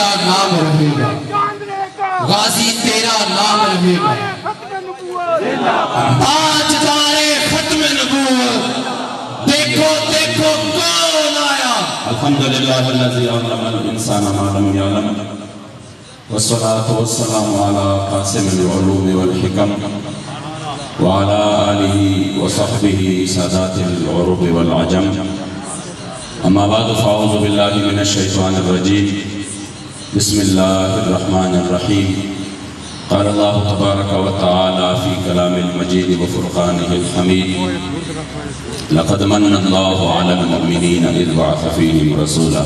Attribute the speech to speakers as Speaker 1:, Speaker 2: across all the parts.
Speaker 1: تیرا نام رہے گا۔ غازی، تیرا نام رہے گا۔
Speaker 2: ختم
Speaker 1: آج دارے ختم نبوت۔ دیکھو دیکھو کون آیا۔
Speaker 3: الحمد لله الذي علم الإنسان ما لم يعلم والصلاة والسلام على قاسم العلوم والحكم وعلى آله وصحبه سادات العرب والعجم۔ أما بعد فأعوذ بالله من الشيطان الرجيم بسم الله الرحمن الرحيم قال الله تبارك وتعالى في كلام المجيد وفرقانه الحميد لقد من الله على المؤمنين إذ بعث فيهم رسولا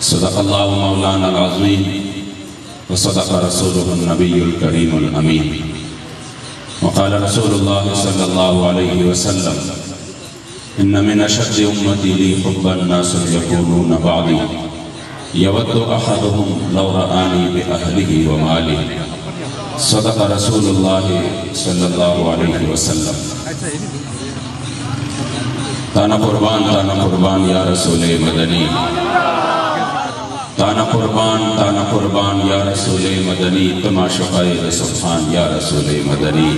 Speaker 3: صدق الله مولانا العظيم وصدق رسوله النبي الكريم الأمين وقال رسول الله صلى الله عليه وسلم إن من أشد أمتي لي حب الناس يكونون بعضي يود أحدهم لو رآني بأهله وماله. صدق رسول الله صلى الله عليه وسلم. تانا قربان تانا قربان یا رسول مدنی تانا قربان تانا قربان یا رسول مدنی تماشقائے سبحان یا رسول مدنی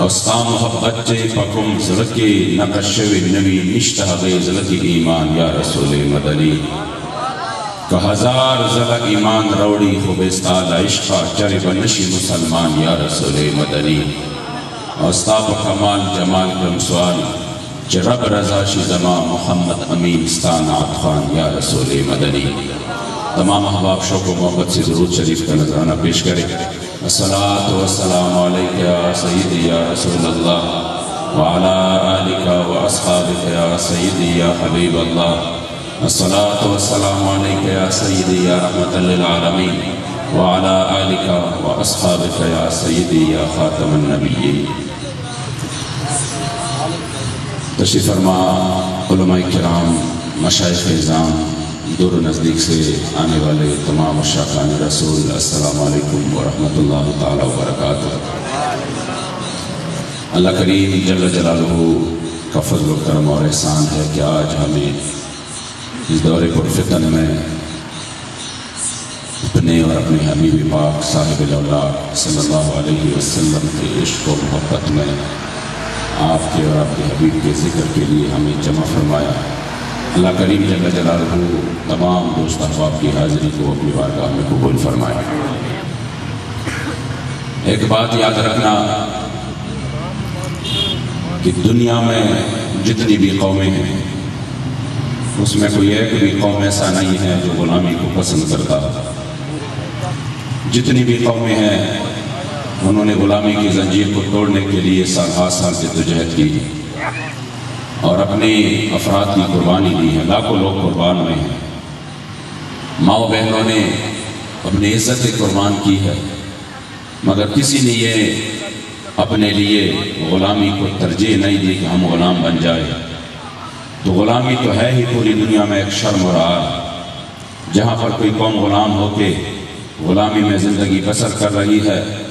Speaker 3: اوستا محبت چے پکم زلکی نقشوی نبی نشتہ غی زلکی ایمان یا رسول مدنی. کہ ہزار زل ایمان روڑی خوبستال عشقہ چرب نشی مسلمان، یا رسول مدنی اوستا کمال جمال کرم سوال چه رب رضا شی زما محمد امین ستان خان یا رسول مدنی تمام احباب، شوق و محبت سے درود شریف کا نظرانہ پیش کرے الصلاة والسلام علیکہ یا سیدی، یا رسول اللہ وعلا آلکہ و اصحابکہ یا سیدی، یا حبیب اللہ الصلاة والسلام علیکہ یا سیدی یا رحمت للعالمین وعلا آلکہ و اصحابکہ یا سیدی یا خاتم النبیین تشریف فرما، علماء کرام، مشایخ ازام دور و نزدیک سے آنے والے تمام اشاقان رسول، السلام علیکم ورحمۃ اللہ تعالی وبرکاتہ۔ اللہ کریم جل جلالہ کا فضل و کرم اور احسان ہے کہ آج ہمیں اس دور پر فتن میں اپنے اور اپنے حبیب پاک صاحب الاولاد صلی اللہ علیہ وسلم کے عشق و محبت میں آپ کے اور آپ کے حبیب کے ذکر کے لیے ہمیں جمع فرمایا۔ اللہ کریم جل جلالہ تمام دوست احباب کی حاضری کو اپنی بارگاہ میں قبول فرمایا ایک بات یاد رکھنا کہ دنیا میں جتنی بھی قومیں ہیں اس میں کوئی ایک بھی قوم ایسا نہیں ہے جو غلامی کو پسند کرتا جتنی بھی قومیں ہیں انہوں نے غلامی کی زنجیر کو توڑنے کے لیے سال ہاتھ سال جدوجہد کی اور اپنے افراد کی قربانی دی ہے لاکھوں لوگ قربان ہوئے ہیں ماؤں بہنوں نے اپنی عزت قربان کی ہے مگر کسی نے یہ اپنے لیے غلامی کو ترجیح نہیں دی کہ ہم غلام بن جائے تو غلامی تو ہے ہی پوری دنیا میں ایک شرم اور آر جہاں پر کوئی قوم غلام ہو کے غلامی میں زندگی بسر کر رہی ہے۔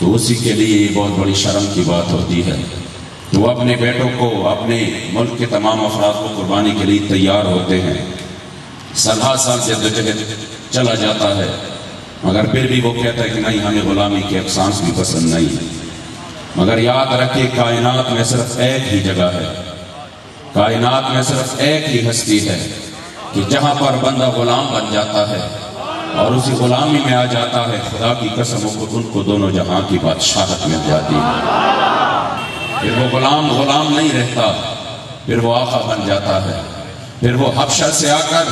Speaker 3: تو اسی کے لیے یہ بہت بڑی شرم کی بات ہوتی ہے۔ تو وہ اپنے بیٹوں کو، اپنے ملک کے تمام افراد کو قربانی کے لیے تیار ہوتے ہیں۔ سلح سال سے چلا جاتا ہے۔ مگر پھر بھی وہ کہتا ہے کہ نہیں، ہمیں غلامی کی اقسانس بھی پسند نہیں۔ مگر یاد رکھے کائنات میں صرف ایک ہی جگہ ہے۔ کائنات میں صرف ایک ہی ہستی ہے کہ جہاں پر بندہ غلام بن جاتا ہے اور اسی غلامی میں آ جاتا ہے، خدا کی قسم کو ان کو دونوں جہاں کی بادشاہت مل جاتی ہے۔ پھر وہ غلام غلام نہیں رہتا، پھر وہ آقا بن جاتا ہے۔ پھر وہ حبشہ سے آ کر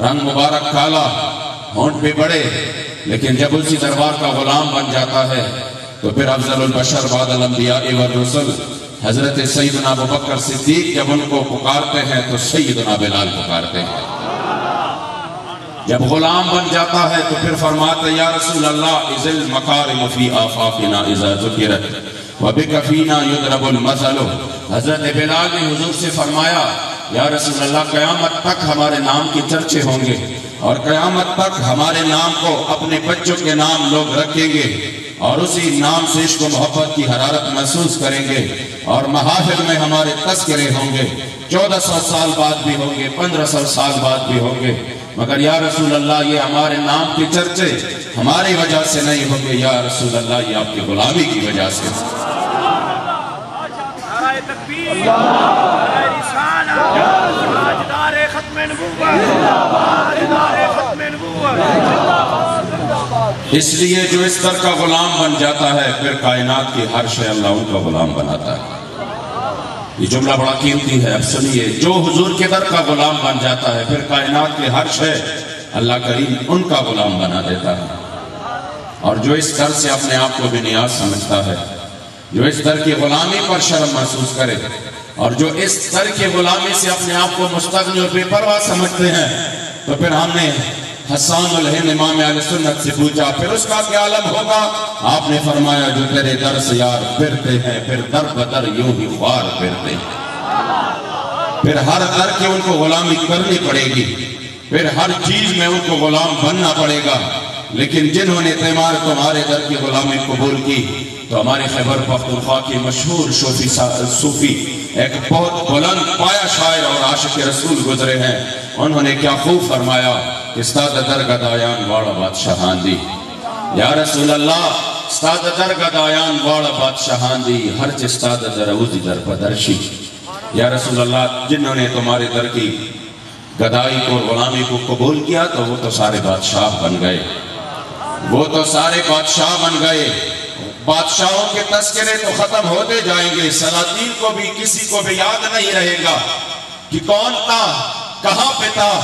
Speaker 3: رنگ مبارک کالا، ہونٹ پہ بڑے، لیکن جب اسی دربار کا غلام بن جاتا ہے تو پھر افضل البشر بعد الانبیاء والرسل حضرت سیدنا ابو بکر صدیق جب ان کو پکارتے ہیں تو سیدنا بلال پکارتے ہیں۔ جب غلام بن جاتا ہے تو پھر فرماتے یا رسول اللہ ازل مکارم فی آفاقنا اذا ذکرت وبکفینا یدرب المثل۔ حضرت بلال نے حضور سے فرمایا، یا رسول اللہ، قیامت تک ہمارے نام کی چرچے ہوں گے اور قیامت تک ہمارے نام کو اپنے بچوں کے نام لوگ رکھیں گے۔ اور اسی نام سے عشق و محبت کی حرارت محسوس کریں گے اور محافظ میں ہمارے تذکرے ہوں گے چودہ سو سال بعد بھی ہوں گے پندرہ سو سال بعد بھی ہوں گے مگر یا رسول اللہ یہ ہمارے نام کی چرچے ہماری وجہ سے نہیں ہوں گے یا رسول اللہ یہ آپ کی غلامی کی
Speaker 2: وجہ سے اللہ ختم اس لیے جو اس طرح کا
Speaker 3: غلام بن جاتا ہے، پھر کائنات کی ہر شے اللہ ان کا غلام بناتا ہے۔ یہ جملہ بڑا قیمتی ہے۔ اب سنیے، جو حضور کے در کا غلام بن جاتا ہے، پھر کائنات کی ہر شے اللہ کریم ان کا غلام بنا دیتا ہے۔ اور جو اس در سے اپنے آپ کو بھی نیاز سمجھتا ہے، جو اس در کی غلامی پر شرم محسوس کرے، اور جو اس در کی غلامی سے اپنے آپ کو مستغنی اور بے پرواہ سمجھتے ہیں، تو پھر ہم نے حسان الہن امام علیہ سنت سے پوچھا، پھر اس کا کیا علم ہوگا؟ آپ نے فرمایا، جو تیرے در سے یار پھرتے ہیں، پھر در بدر یوں ہی خوار پھرتے ہیں۔ پھر ہر در کے ان کو غلامی کرنی پڑے گی۔ پھر ہر چیز میں ان کو غلام بننا پڑے گا۔ لیکن جنہوں نے تیمار تمہارے در کی غلامی قبول کی، تو ہمارے خیبر پختونخوا کی مشہور شوفی صوفی، ایک بہت بلند پایا شاعر اور عاشق رسول گزرے ہیں۔ انہوں نے کیا خوب فرمایا استاد درگہ دایان وارا بادشاہان دی یا رسول اللہ استاد درگہ دایان وارا بادشاہان دی ہر چی استاد دروزی در پدرشی یا رسول اللہ جنہوں نے تمہارے در کی گدائی کو اور غلامی کو قبول کیا، تو وہ تو سارے بادشاہ بن گئے۔ وہ تو سارے بادشاہ بن گئے۔ بادشاہوں کے تذکرے تو ختم ہوتے جائیں گے۔ سلاتین کو بھی، کسی کو بھی یاد نہیں رہے گا کہ کون تھا، کہاں پہ تھا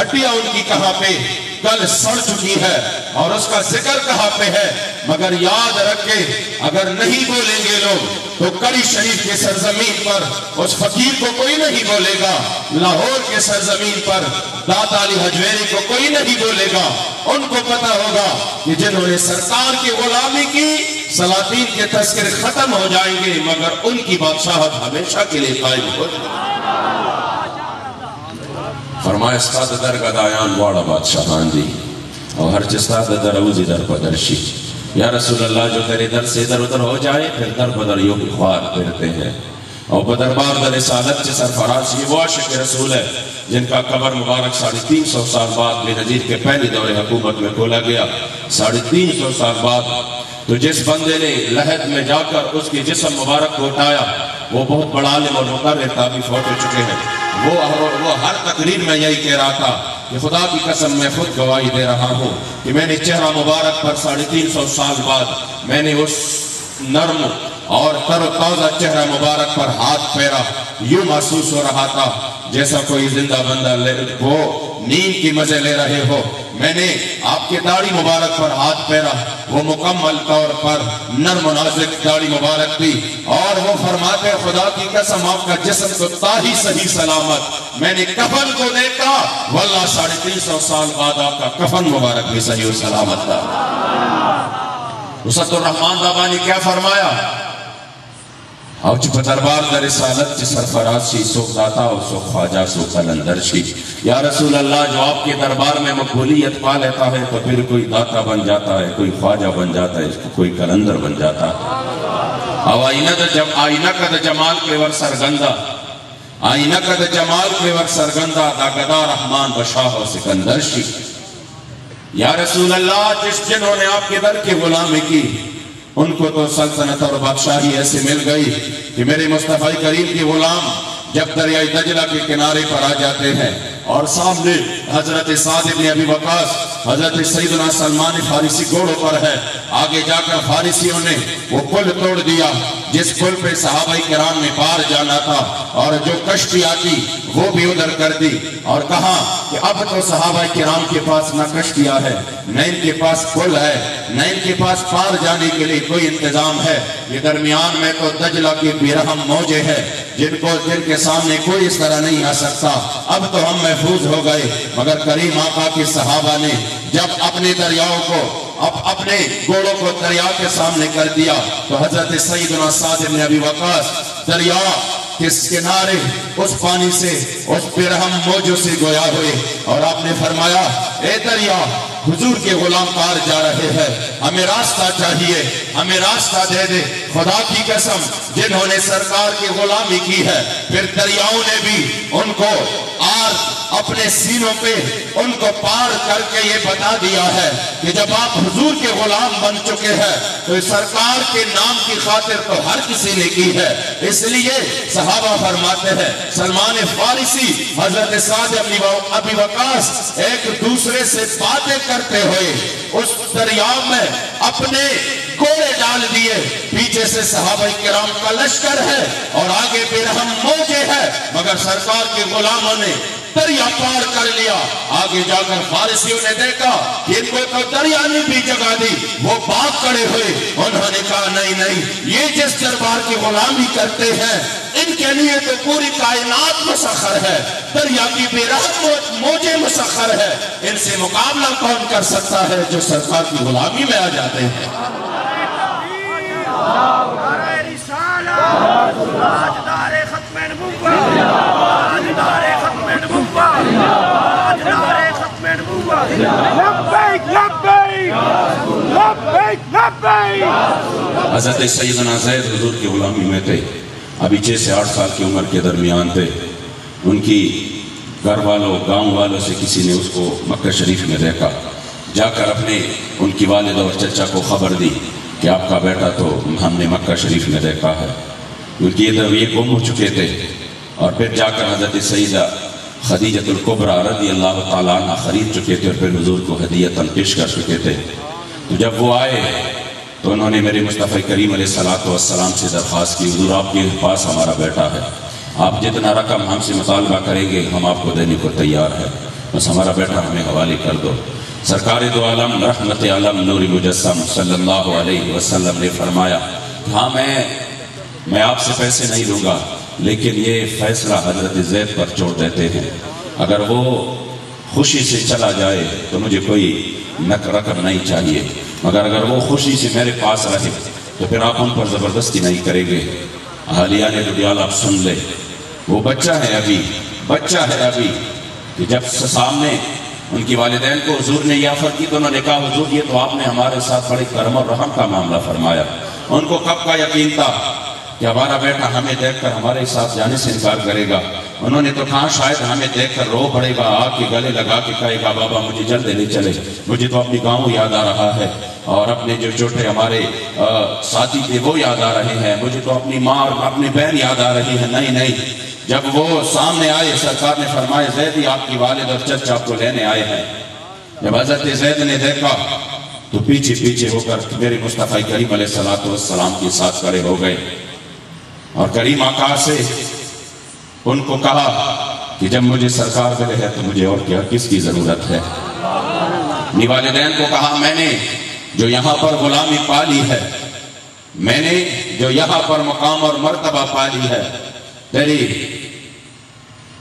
Speaker 3: ہڈیاں ان کی کہاں پہ؟ کل سڑ چکی ہے اور اس کا ذکر کہاں پہ ہے؟ مگر یاد رکھے، اگر نہیں بولیں گے لوگ، تو کڑی شریف کے سرزمین پر اس فقیر کو کوئی نہیں بولے گا، لاہور کے سرزمین پر دادا علی حجویری کو کوئی نہیں بولے گا۔ ان کو پتا ہوگا کہ جنہوں نے سرکار کی غلامی کی، سلاطین کے تذکر ختم ہو جائیں گے، مگر ان کی بادشاہت ہمیشہ کے لیے قائم ہو جائے فرمایا استاد در گدایان وارا بادشاہان دی اور ہر چیز چستا در اوزی در پدرشی یا رسول اللہ جو تیرے در سے در ادر ہو جائے، پھر در بدر یوں کی خوار پھرتے ہیں. اور بدر بار در سعادت کے سرفراز یہ وہ عاشق رسول ہے، جن کا قبر مبارک ساڑھی تین سو سال بعد بھی نظیر کے پہلی دور حکومت میں کھولا گیا. ساڑھی تین سو سال بعد تو جس بندے نے لہت میں جا کر اس کی جسم مبارک کو اٹھایا، وہ بہت بڑا عالم اور مقرر تابی فوت ہو چکے ہیں۔ وہ ہر تقریر میں یہی کہہ رہا تھا کہ خدا کی قسم میں خود گواہی دے رہا ہوں کہ میں نے چہرہ مبارک پر ساڑھے تین سو سال بعد میں نے اس نرم اور تر و تازہ چہرہ مبارک پر ہاتھ پھیرا، یوں محسوس ہو رہا تھا جیسا کوئی زندہ بندہ ہو، نیند کی مزے لے رہے ہو۔ میں نے آپ کے داڑھی مبارک پر ہاتھ پھیرا، وہ مکمل طور پر نرم و نازک داڑھی مبارک تھی۔ اور وہ فرماتے، خدا کی قسم، آپ کا جسم تو تاہی صحیح سلامت۔ میں نے کفن کو دیکھا، واللہ ساڑھے تین سو سال بعد آپ کا کفن مبارک بھی صحیح و سلامت تھا۔ رسط الرحمان بابا نے کیا فرمایا؟ او چې په دربار د رسالت چې سرفراز شی سو داتا او سو خواجہ سو قلندر شی یا رسول اللہ، جو آپ کے دربار میں مقبولیت پا لیتا ہے تو پھر کوئی داتا بن جاتا ہے، کوئی خواجہ بن جاتا ہے کوئی قلندر بن جاتا۔ ہے او آئینہ دا کا جمال کے ور سرگندہ۔ آئینہ کا دا جمال کے ور سرگندہ دا گدا رحمان بشاہ و سکندر شی۔ یا رسول اللہ، جس جنہوں نے آپ کے در کے غلامے کی ان کو تو سلطنت اور بادشاہی ایسے مل گئی کہ میرے مصطفی کریم کی غلام جب دریائی دجلہ کے کنارے پر آ جاتے ہیں اور سامنے حضرت سعید ابن ابی وقاس حضرت سیدنا سلمان فارسی گھوڑوں پر ہے۔ آگے جا کر فارسیوں نے وہ پل توڑ دیا۔ جس پل پہ صحابہ کرام نے پار جانا تھا اور جو کشتی آتی وہ بھی ادھر کر دی اور کہا کہ اب تو صحابہ کرام کے پاس نہ کشتیاں ہے، نہ ان کے پاس پل ہے، نہ ان کے پاس پار جانے کے لیے کوئی انتظام ہے۔ یہ درمیان میں تو دجلہ کے بیرہم موجے ہے جن کو دل کے سامنے کوئی اس طرح نہیں آ سکتا۔ اب تو ہم محفوظ ہو گئے، مگر کریم آقا کے صحابہ نے جب اپنے دریاؤں کو اب اپنے گوڑوں کو دریا کے سامنے کر دیا تو حضرت سیدنا سعید ابن ابی وقاس دریا کس کنارے اس پانی سے، اس پر ہم موجو سے گویا ہوئے اور آپ نے فرمایا، اے دریا، حضور کے غلام پار جا رہے ہیں۔ ہمیں راستہ چاہیے، ہمیں راستہ دے دے۔ خدا کی قسم، جنہوں نے سرکار کی غلامی کی ہے، پھر دریاؤں نے بھی ان کو آر
Speaker 4: اپنے سینوں پہ ان کو پار کر کے یہ بتا دیا ہے کہ جب آپ حضور کے غلام بن چکے ہیں، تو سرکار کے نام کی خاطر تو ہر کسی نے کی ہے۔ اس لیے صحابہ فرماتے ہیں، سلمان فارسی حضرت سعد ابی وقاص ایک دوسرے سے باتیں کرتے ہوئے اس دریا میں اپنے کوڑے ڈال دیے۔ پیچھے سے صحابہ کرام کا لشکر ہے اور آگے برہم موجے ہے مگر سرکار کے غلاموں نے دریا پار کر لیا آگے جا کر فارسیوں نے دیکھا کہ ان کو تو دریا نے بھی جگہ دی وہ بات کڑے ہوئے انہوں نے کہا نہیں نہیں یہ جس دربار کی غلامی کرتے ہیں ان کے لیے تو پوری کائنات مسخر ہے دریا کی بے رحم موجے مسخر ہے ان سے مقابلہ کون کر سکتا ہے جو سرکار کی غلامی میں آ جاتے ہیں
Speaker 2: نعرہ
Speaker 3: حضرت سیدنا زید حضور کی غلامی میں تھے ابھی چھ سے آٹھ سال کی عمر کے درمیان تھے ان کی گھر والوں گاؤں والوں سے کسی نے اس کو مکہ شریف میں دیکھا جا کر اپنے ان کی والد اور چچا کو خبر دی کہ آپ کا بیٹا تو ہم نے مکہ شریف میں دیکھا ہے کیونکہ یہ تو یہ گم ہو چکے تھے اور پھر جا کر حضرت سیدہ خدیجت القبرہ رضی اللہ تعالیٰ عنہ خرید چکے تھے اور پھر حضور کو ہدیتاً پیش کر چکے تھے۔ تو جب وہ آئے تو انہوں نے میرے مصطفی کریم علیہ السلام والسلام سے درخواست کی، حضور آپ کے پاس ہمارا بیٹا ہے۔ آپ جتنا رقم ہم سے مطالبہ کریں گے، ہم آپ کو دینے کو تیار ہے بس ہمارا بیٹا ہمیں حوالے کر دو۔ سرکار دو عالم، رحمت عالم نور مجسم صلی اللہ علیہ وسلم نے فرمایا ہاں میں میں آپ سے پیسے نہیں لوں گا۔ لیکن یہ فیصلہ حضرت زید پر چھوڑ دیتے ہیں۔ اگر وہ خوشی سے چلا جائے تو مجھے کوئی نق رقم نہیں چاہیے۔ مگر اگر وہ خوشی سے میرے پاس رہے تو پھر آپ ان پر زبردستی نہیں کریں گے۔ اہلیہ نے ڈیال آپ سن لے۔ وہ بچہ ہے ابھی، بچہ ہے ابھی۔ کہ جب سامنے ان کی والدین کو حضور نے یہ آفر کی تو انہوں نے کہا، حضور، یہ تو آپ نے ہمارے ساتھ بڑے کرم اور رحم کا معاملہ فرمایا۔ ان کو کب کا یقین تھا کہ ہمارا بیٹا ہمیں دیکھ کر ہمارے ساتھ جانے سے انکار کرے گا۔ انہوں نے تو کہا، شاید ہمیں دیکھ کر رو پڑے گا، آگ کے گلے لگا کے کہے گا، بابا مجھے جلد لے چلے۔ مجھے تو اپنی گاؤں یاد آ رہا ہے اور اپنے جو چھوٹے ہمارے ساتھی تھے، وہ یاد آ رہے ہیں۔ مجھے تو اپنی ماں اور اپنی بہن یاد آ رہی ہے نہیں نہیں۔ جب وہ سامنے آئے، سرکار نے فرمائے زید آپ کی والد اور چچ آپ کو لینے آئے ہیں۔ جب حضرت زید نے دیکھا، تو پیچھے پیچھے ہو کر میرے مصطفی کریم علیہ السلام کے ساتھ کھڑے ہو گئے۔ اور کریم آقا سے ان کو کہا کہ جب مجھے سرکار ملے ہے تو مجھے اور کیا کس کی ضرورت ہے؟ والدین کو کہا، میں نے جو یہاں پر غلامی پالی ہے، میں نے جو یہاں پر مقام اور مرتبہ پالی ہے تیری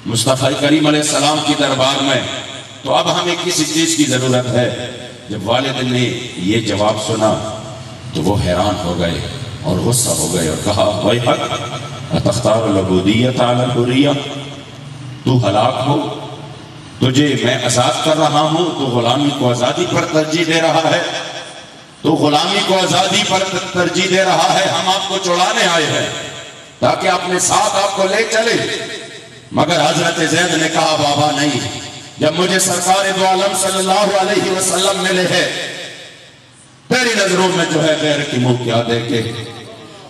Speaker 3: مصطفی کریم علیہ السلام کی دربار میں، تو اب ہمیں کسی چیز کی ضرورت ہے؟ جب والد نے یہ جواب سنا تو وہ حیران ہو گئے۔ اور غصہ ہو گئے اور کہا بھائی حق، اتختار العبودیت علی الحریہ؟ تو ہلاک ہو؟ تجھے میں آزاد کر رہا ہوں، تو غلامی کو آزادی پر ترجیح دے رہا ہے۔ تو غلامی کو آزادی پر ترجیح دے رہا ہے، ہم آپ کو چڑھانے آئے ہیں، تاکہ اپنے ساتھ آپ کو لے چلے۔ مگر حضرت زید نے کہا، بابا نہیں، جب مجھے سرکار دو عالم صلی اللہ علیہ وسلم ملے ہیں، تیری نظروں میں جو ہے غیر کی منہ کیا دیکھے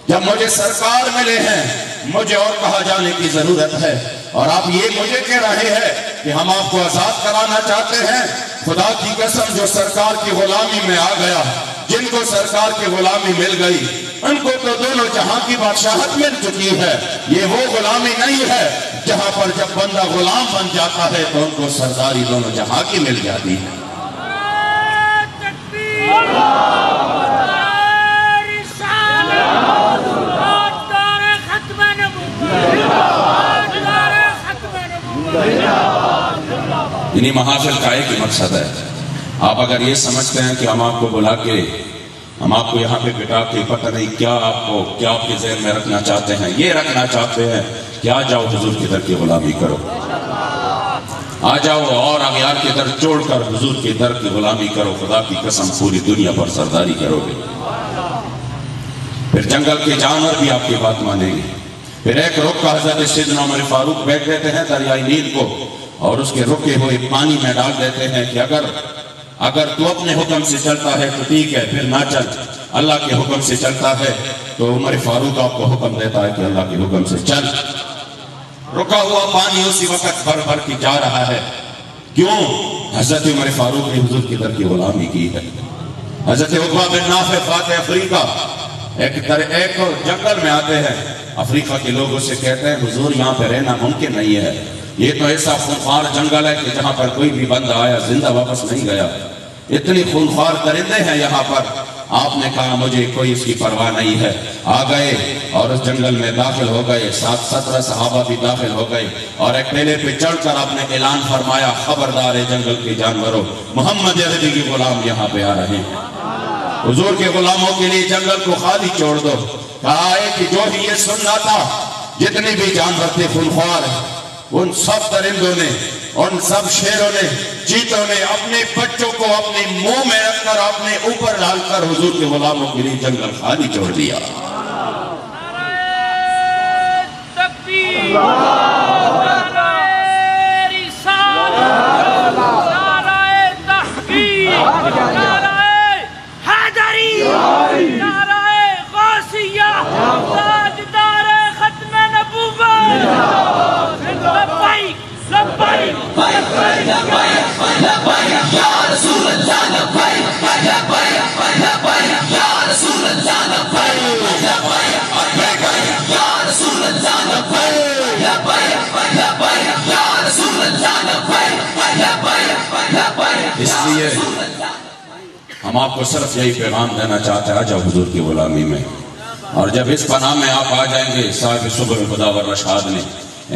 Speaker 3: جب مجھے سرکار ملے ہیں، مجھے اور کہا جانے کی ضرورت ہے؟ اور آپ یہ مجھے کہہ رہے ہیں کہ ہم آپ کو آزاد کرانا چاہتے ہیں۔ خدا کی قسم، جو سرکار کی غلامی میں آ گیا، جن کو سرکار کی غلامی مل گئی، ان کو تو دونوں جہاں کی بادشاہت مل چکی ہے۔ یہ وہ غلامی نہیں ہے جہاں پر جب بندہ غلام بن جاتا ہے تو ان کو سرداری دونوں جہاں کی مل جاتی ہے۔ یعنی محافل کا ایک مقصد ہے۔ آپ اگر یہ سمجھتے ہیں کہ ہم آپ کو بلا کے ہم آپ کو یہاں پہ بٹا کے پتہ نہیں کیا آپ کو کیا آپ کے ذہن میں رکھنا چاہتے ہیں، یہ رکھنا چاہتے ہیں کہ آ جاؤ حضور کی در کی غلامی کرو۔ آ جاؤ اور اغیار کے در چوڑ کر حضور کے در کی غلامی کرو، خدا کی قسم پوری دنیا پر سرداری کرو گے۔ پھر جنگل کے جانور بھی آپ کی بات مانیں گے۔ پھر ایک رخ کا حضرت سیدنا عمر فاروق بیٹھ رہتے ہیں دریائی نیل کو اور اس کے رکے ہوئے پانی میں ڈال دیتے ہیں کہ اگر اگر تو اپنے حکم سے چلتا ہے تو ٹھیک ہے، پھر نہ چل۔ اللہ کے حکم سے چلتا ہے تو عمر فاروق آپ کو حکم دیتا ہے کہ اللہ کے حکم سے چل۔ رکا ہوا پانی اسی وقت بھر بھر کے جا رہا ہے۔ کیوں؟ حضرت عمر فاروق نے حضور کی در کی غلامی کی ہے۔ حضرت عقبہ بن نافع فاتح افریقہ ایک در ایک جنگل میں آتے ہیں۔ افریقہ کے لوگ اسے کہتے ہیں، حضور یہاں پہ رہنا ممکن نہیں ہے۔ یہ تو ایسا خونخوار جنگل ہے کہ جہاں پر کوئی بھی بندہ آیا، زندہ واپس نہیں گیا۔ اتنی خونخوار درندے ہیں یہاں پر۔ آپ نے کہا، مجھے کوئی اس کی پرواہ نہیں ہے۔ آ گئے اور اس جنگل میں داخل ہو گئے۔ سات سترہ صحابہ بھی داخل ہو گئے۔ اور ایک پہلے پہ چڑھ کر آپ نے اعلان فرمایا، خبردار جنگل کے جانوروں، محمد عربی کی غلام یہاں پہ آ رہے ہیں۔ حضور کے غلاموں کے لیے جنگل کو خالی چھوڑ دو۔ کہا ہے کہ جو بھی یہ سن رہا تھا جتنے بھی جانور تھے خونخوار ان سب درندوں نے، ان سب شیروں نے چیتوں نے اپنے بچوں کو اپنے منہ میں رکھ کر، اپنے اوپر ڈال کر حضور کے غلاموں کے لیے جنگل خالی چھوڑ دیا۔
Speaker 5: اللہ
Speaker 3: اس لیے ہم آپ کو صرف یہی پیغام دینا چاہتے ہیں آجا حضور کی غلامی میں۔ اور جب اس پناہ میں آپ آ جائیں گے، صاحب صبر خدا و رشاد نے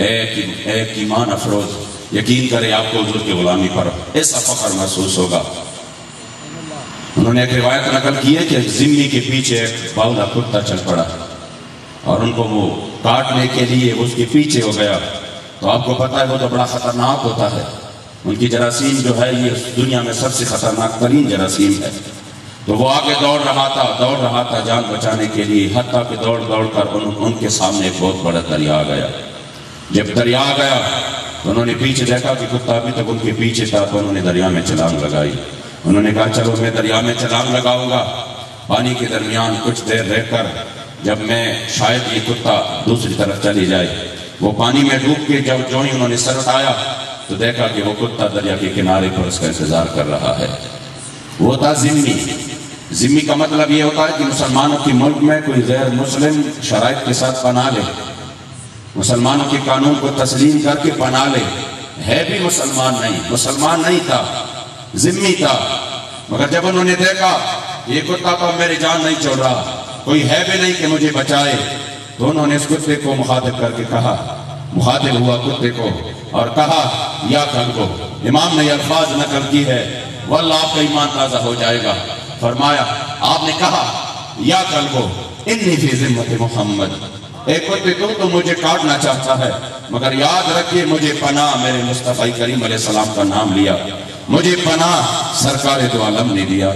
Speaker 3: ایک ایک ایمان افروز یقین کرے آپ کو حضور کی غلامی پر ایسا فخر محسوس ہوگا۔ انہوں نے ایک روایت نقل کی ہے کہ زمنی کے پیچھے ایک باؤلا کتا چل پڑا اور ان کو وہ کاٹنے کے لیے اس کے پیچھے ہو گیا۔ تو آپ کو پتا ہے، وہ تو بڑا خطرناک ہوتا ہے۔ ان کی جراثیم جو ہے یہ دنیا میں سب سے خطرناک ترین جراثیم ہے۔ تو وہ آگے دوڑ رہا تھا دوڑ رہا تھا جان بچانے کے لیے حتیٰ کہ دوڑ دوڑ کر ان, ان کے سامنے ایک بہت بڑا دریا آ گیا۔ جب دریا آ گیا تو انہوں نے پیچھے دیکھا کہ کتا ابھی تک ان کے پیچھے تھا تو انہوں نے دریا میں چھلانگ لگائی۔ انہوں نے کہا چلو میں دریا میں چھلانگ لگاؤں گا۔ پانی کے درمیان کچھ دیر رہ کر جب میں شاید یہ کتا دوسری طرف چلی جائے وہ پانی میں ڈوب کے جب جو ہی انہوں نے سر اٹھایا تو دیکھا کہ وہ کتا دریا کے کنارے پر اس کا انتظار کر رہا ہے۔ وہ تھا ذمی ذمی کا مطلب یہ ہوتا ہے کہ مسلمانوں کے ملک میں کوئی غیر مسلم شرائط کے ساتھ پناہ لے۔ مسلمانوں کے قانون کو تسلیم کر کے پناہ لے۔ ہے بھی مسلمان نہیں۔ مسلمان نہیں تھا۔ ذمی تھا۔ مگر جب انہوں نے دیکھا، یہ کتا تو میری جان نہیں چھوڑ رہا۔ کوئی ہے بھی نہیں کہ مجھے بچائے۔ تو انہوں نے اس کتے کو مخاطب کر کے کہا۔ مخاطب ہوا کتے کو۔ اور کہا، یا کل کو امام نے الفاظ نقل کی ہے، واللہ آپ کا ایمان تازہ ہو جائے گا۔ فرمایا، آپ نے کہا، یا کل کو انی فی ذمت محمد۔ اے کتے تو تو مجھے کاٹنا چاہتا ہے، مگر یاد رکھیے، مجھے پناہ میرے مصطفی کریم علیہ السلام کا نام لیا۔ مجھے پناہ سرکار دو عالم نے دیا۔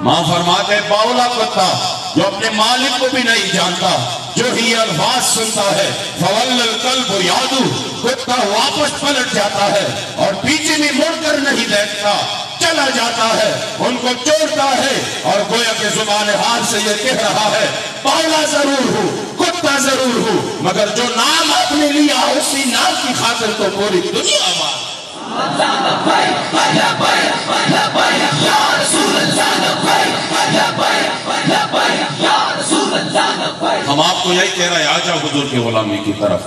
Speaker 3: ماں فرماتے، باولا کتا، جو اپنے مالک کو بھی نہیں جانتا جو ہی الفاظ سنتا ہے، فول القلب یادو کتا واپس پلٹ جاتا ہے اور پیچھے بھی مڑ کر نہیں دیکھتا، چلا جاتا ہے، ان کو چوڑتا ہے اور گویا کے زبان حال سے یہ کہہ رہا ہے باولا ضرور ہوں کتا ضرور ہوں مگر جو نام آپ نے لیا، اسی نام کی خاطر تو پوری دنیا آباد۔ ہم آپ کو یہی کہہ رہے ہیں آجا حضور کی غلامی کی طرف۔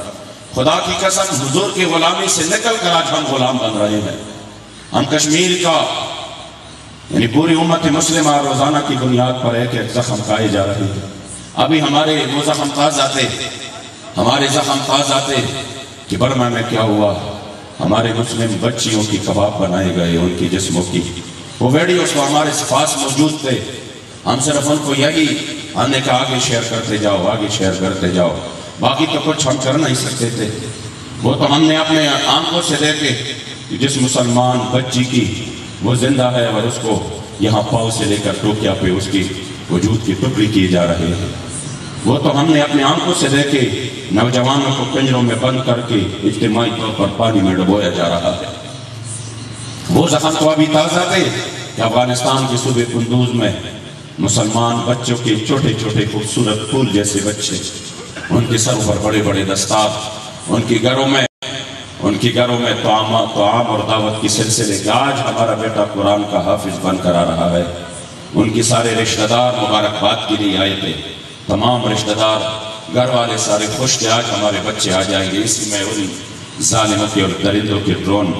Speaker 3: خدا کی قسم، حضور کی غلامی سے نکل کر آج ہم غلام بن رہے ہیں۔ ہم کشمیر کا یعنی پوری امت مسلمہ روزانہ کی بنیاد پر ایک ایک زخم کھائے جا رہے ہیں۔ ابھی ہمارے وہ زخم تاز آتے ہمارے زخم تاز آتے کہ برما میں کیا ہوا۔ ہمارے مسلم بچیوں کی کباب بنائے گئے، ان کی جسموں کی۔ وہ ویڈیوز کو ہمارے پاس موجود تھے۔ ہم صرف ان کو یہی ہم نے کہا آگے شیئر کرتے جاؤ، آگے شیئر کرتے جاؤ۔ باقی تو کچھ ہم کر نہیں سکتے تھے۔ وہ تو ہم نے اپنے آنکھوں سے دیکھے جس مسلمان بچی کی وہ زندہ ہے اور اس کو یہاں پاؤں سے لے کر ٹوکیا پہ اس کی وجود کی ٹکڑی کی جا رہی ہے وہ تو ہم نے اپنی آنکھوں سے دیکھے، نوجوانوں کو پنجروں میں بند کر کے اجتماعی طور پر پانی میں ڈبویا جا رہا ہے۔ وہ زخم تو ابھی تازہ تھے کہ افغانستان کے صوبے کندوز میں مسلمان بچوں کے چھوٹے چھوٹے خوبصورت پھول جیسے بچے۔ ان کے سر پر بڑے بڑے دستار ان کی گھروں میں ان کی گھروں میں توام توام اور دعوت کی سلسلے کہ آج ہمارا بیٹا قرآن کا حافظ بن کر آ رہا ہے۔ ان کی سارے رشتہ دار مبارکباد کے لیے آئے تھے۔ تمام رشتہ دار، گھر والے سارے خوش تھے۔ آج ہمارے بچے آ جائیں گے۔ اسی میں ان ظالموں کے اور درندوں کے ڈرون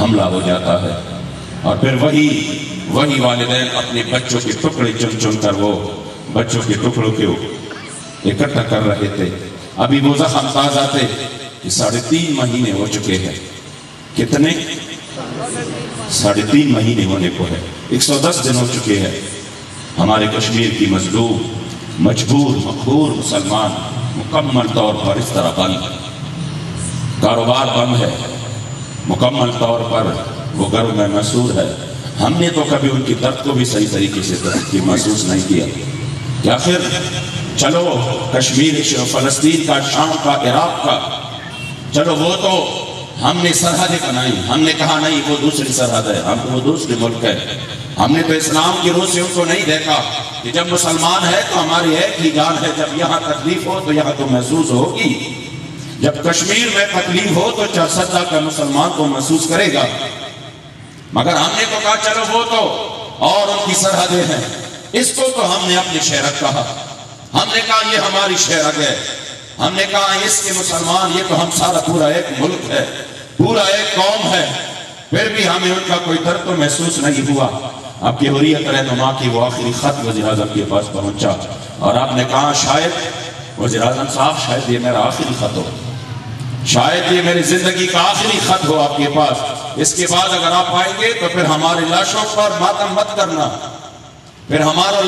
Speaker 3: حملہ ہو جاتا ہے۔ اور پھر وہی وہی والدین اپنے بچوں کے ٹکڑے چن چن کر وہ بچوں کے ٹکڑوں کے اکٹھا کر رہے تھے۔ ابھی وہ زخم تازہ تھے کہ ساڑھے تین مہینے ہو چکے ہیں۔ کتنے؟ ساڑھے تین مہینے ہونے کو ہے۔ ایک سو دس دن ہو چکے ہیں۔ ہمارے کشمیر کی مظلوم، مجبور مقبور مسلمان، مکمل طور پر اس طرح بند۔ کاروبار بند ہے۔ مکمل طور پر وہ گھروں میں محسوس ہے۔ ہم نے تو کبھی ان کی درد کو بھی صحیح طریقے سے درد کی محسوس نہیں کیا۔ کہ آخر چلو کشمیر فلسطین کا، شام کا، عراق کا۔ چلو وہ تو ہم نے سرحدیں بنائی۔ ہم نے کہا نہیں، وہ دوسری سرحد ہے۔ ہم وہ دوسرے ملک ہے۔ ہم نے تو اسلام کی روح سے ان کو نہیں دیکھا کہ جب مسلمان ہے تو ہماری ایک ہی جان ہے۔ جب یہاں تکلیف ہو تو یہاں تو محسوس ہوگی۔ جب کشمیر میں تکلیف ہو تو چرسدہ کا مسلمان کو محسوس کرے گا۔ مگر ہم نے تو کہا، چلو وہ تو اور ان کی سرحدیں ہیں۔ اس کو تو ہم نے اپنی شہرت کہا۔ ہم نے کہا، یہ ہماری شہرت ہے۔ ہم نے کہا، اس کے مسلمان، یہ تو ہم سارا پورا ایک ملک ہے۔ پورا ایک قوم ہے۔ پھر بھی ہمیں ان کا کوئی درد تو محسوس نہیں ہوا۔ آپ کی حریت رہنما کی وہ آخری خط وزیر اعظم کے پاس پہنچا۔ اور آپ نے کہا، شاید وزیر اعظم صاحب، شاید یہ میرا آخری خط ہو۔ شاید یہ میری زندگی کا آخری خط ہو آپ کے پاس۔ اس کے بعد اگر آپ آئیں گے تو پھر ہماری لاشوں پر ماتم مت کرنا۔ پھر ہمارا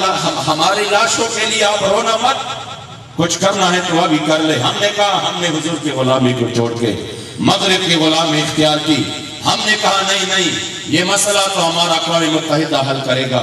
Speaker 3: ہماری لاشوں کے لیے آپ رونا مت۔ کچھ کرنا ہے تو ابھی کر لے۔ ہم نے کہا، ہم نے حضور کی غلامی کو چھوڑ کے، مغرب کی غلامی اختیار کی۔ ہم نے کہا، نہیں نہیں، یہ مسئلہ تو ہمارا اقوام متحدہ حل کرے گا۔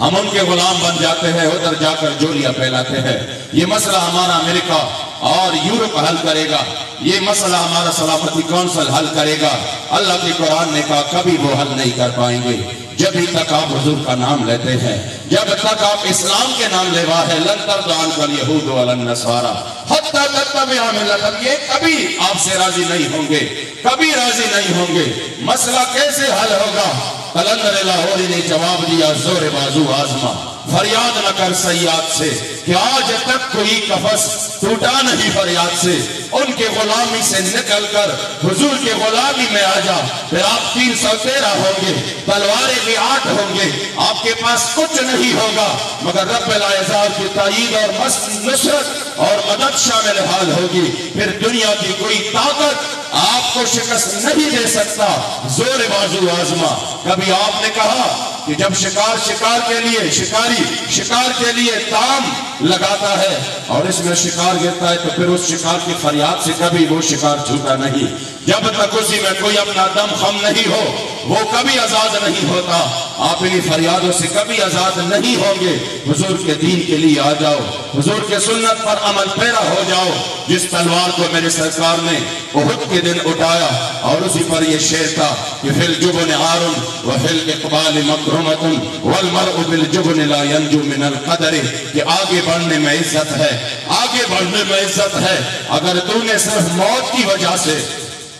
Speaker 3: ہم ان کے غلام بن جاتے ہیں، ادھر جا کر جولیاں پھیلاتے ہیں۔ یہ مسئلہ ہمارا امریکہ اور یورپ حل کرے گا۔ یہ مسئلہ ہمارا سلامتی کونسل حل کرے گا۔ اللہ کے قرآن نے کہا کبھی وہ حل نہیں کر پائیں گے۔ جب ہی تک آپ حضور کا نام لیتے ہیں، جب تک آپ اسلام کے نام لیوا ہے لنتر دعان کر یہود والنسوارا حتی تک تتبع عملتم یہ کبھی آپ سے راضی نہیں ہوں گے۔ کبھی راضی نہیں ہوں گے۔ مسئلہ کیسے حل ہوگا؟ قلندر لاہوری نے جواب دیا، زور بازو آزما۔ فریاد نہ کر سیاد سے کہ آج تک کوئی کفس ٹوٹا نہیں فریاد سے۔ ان کے غلامی سے نکل کر حضور کے غلامی میں آ جا۔ پھر آپ تین سو تیرہ ہوں گے، تلواریں بھی آٹھ ہوں گے۔ آپ کے پاس کچھ نہیں ہوگا، مگر رب العزار کی تائید اور نصرت اور مدد شامل حال ہوگی۔ پھر دنیا کی کوئی طاقت آپ کو شکست نہیں دے سکتا۔ زور بازو آزما۔ کبھی آپ نے کہا کہ جب شکار شکار کے لیے شکاری شکار کے لیے تام لگاتا ہے اور اس میں شکار گرتا ہے تو پھر اس شکار کی فریاد سے کبھی وہ شکار چھوٹا نہیں۔ جب تک اسی میں کوئی اپنا دم خم نہیں ہو، وہ کبھی آزاد نہیں ہوتا۔ آپ انہی فریادوں سے کبھی آزاد نہیں ہوں گے۔ حضور کے دین کے لیے آ جاؤ۔ حضور کے سنت پر عمل پیرا ہو جاؤ۔ جس تلوار کو میرے سرکار نے احد کے دن اٹھایا، اور اسی پر یہ شعر تھا کہ فی الجبن عارن وفی الاقبال مکرمت والمرء بالجبن لا ینجو من القدر، کہ آگے بڑھنے میں عزت ہے، آگے بڑھنے میں عزت ہے۔ اگر تو نے صرف موت کی وجہ سے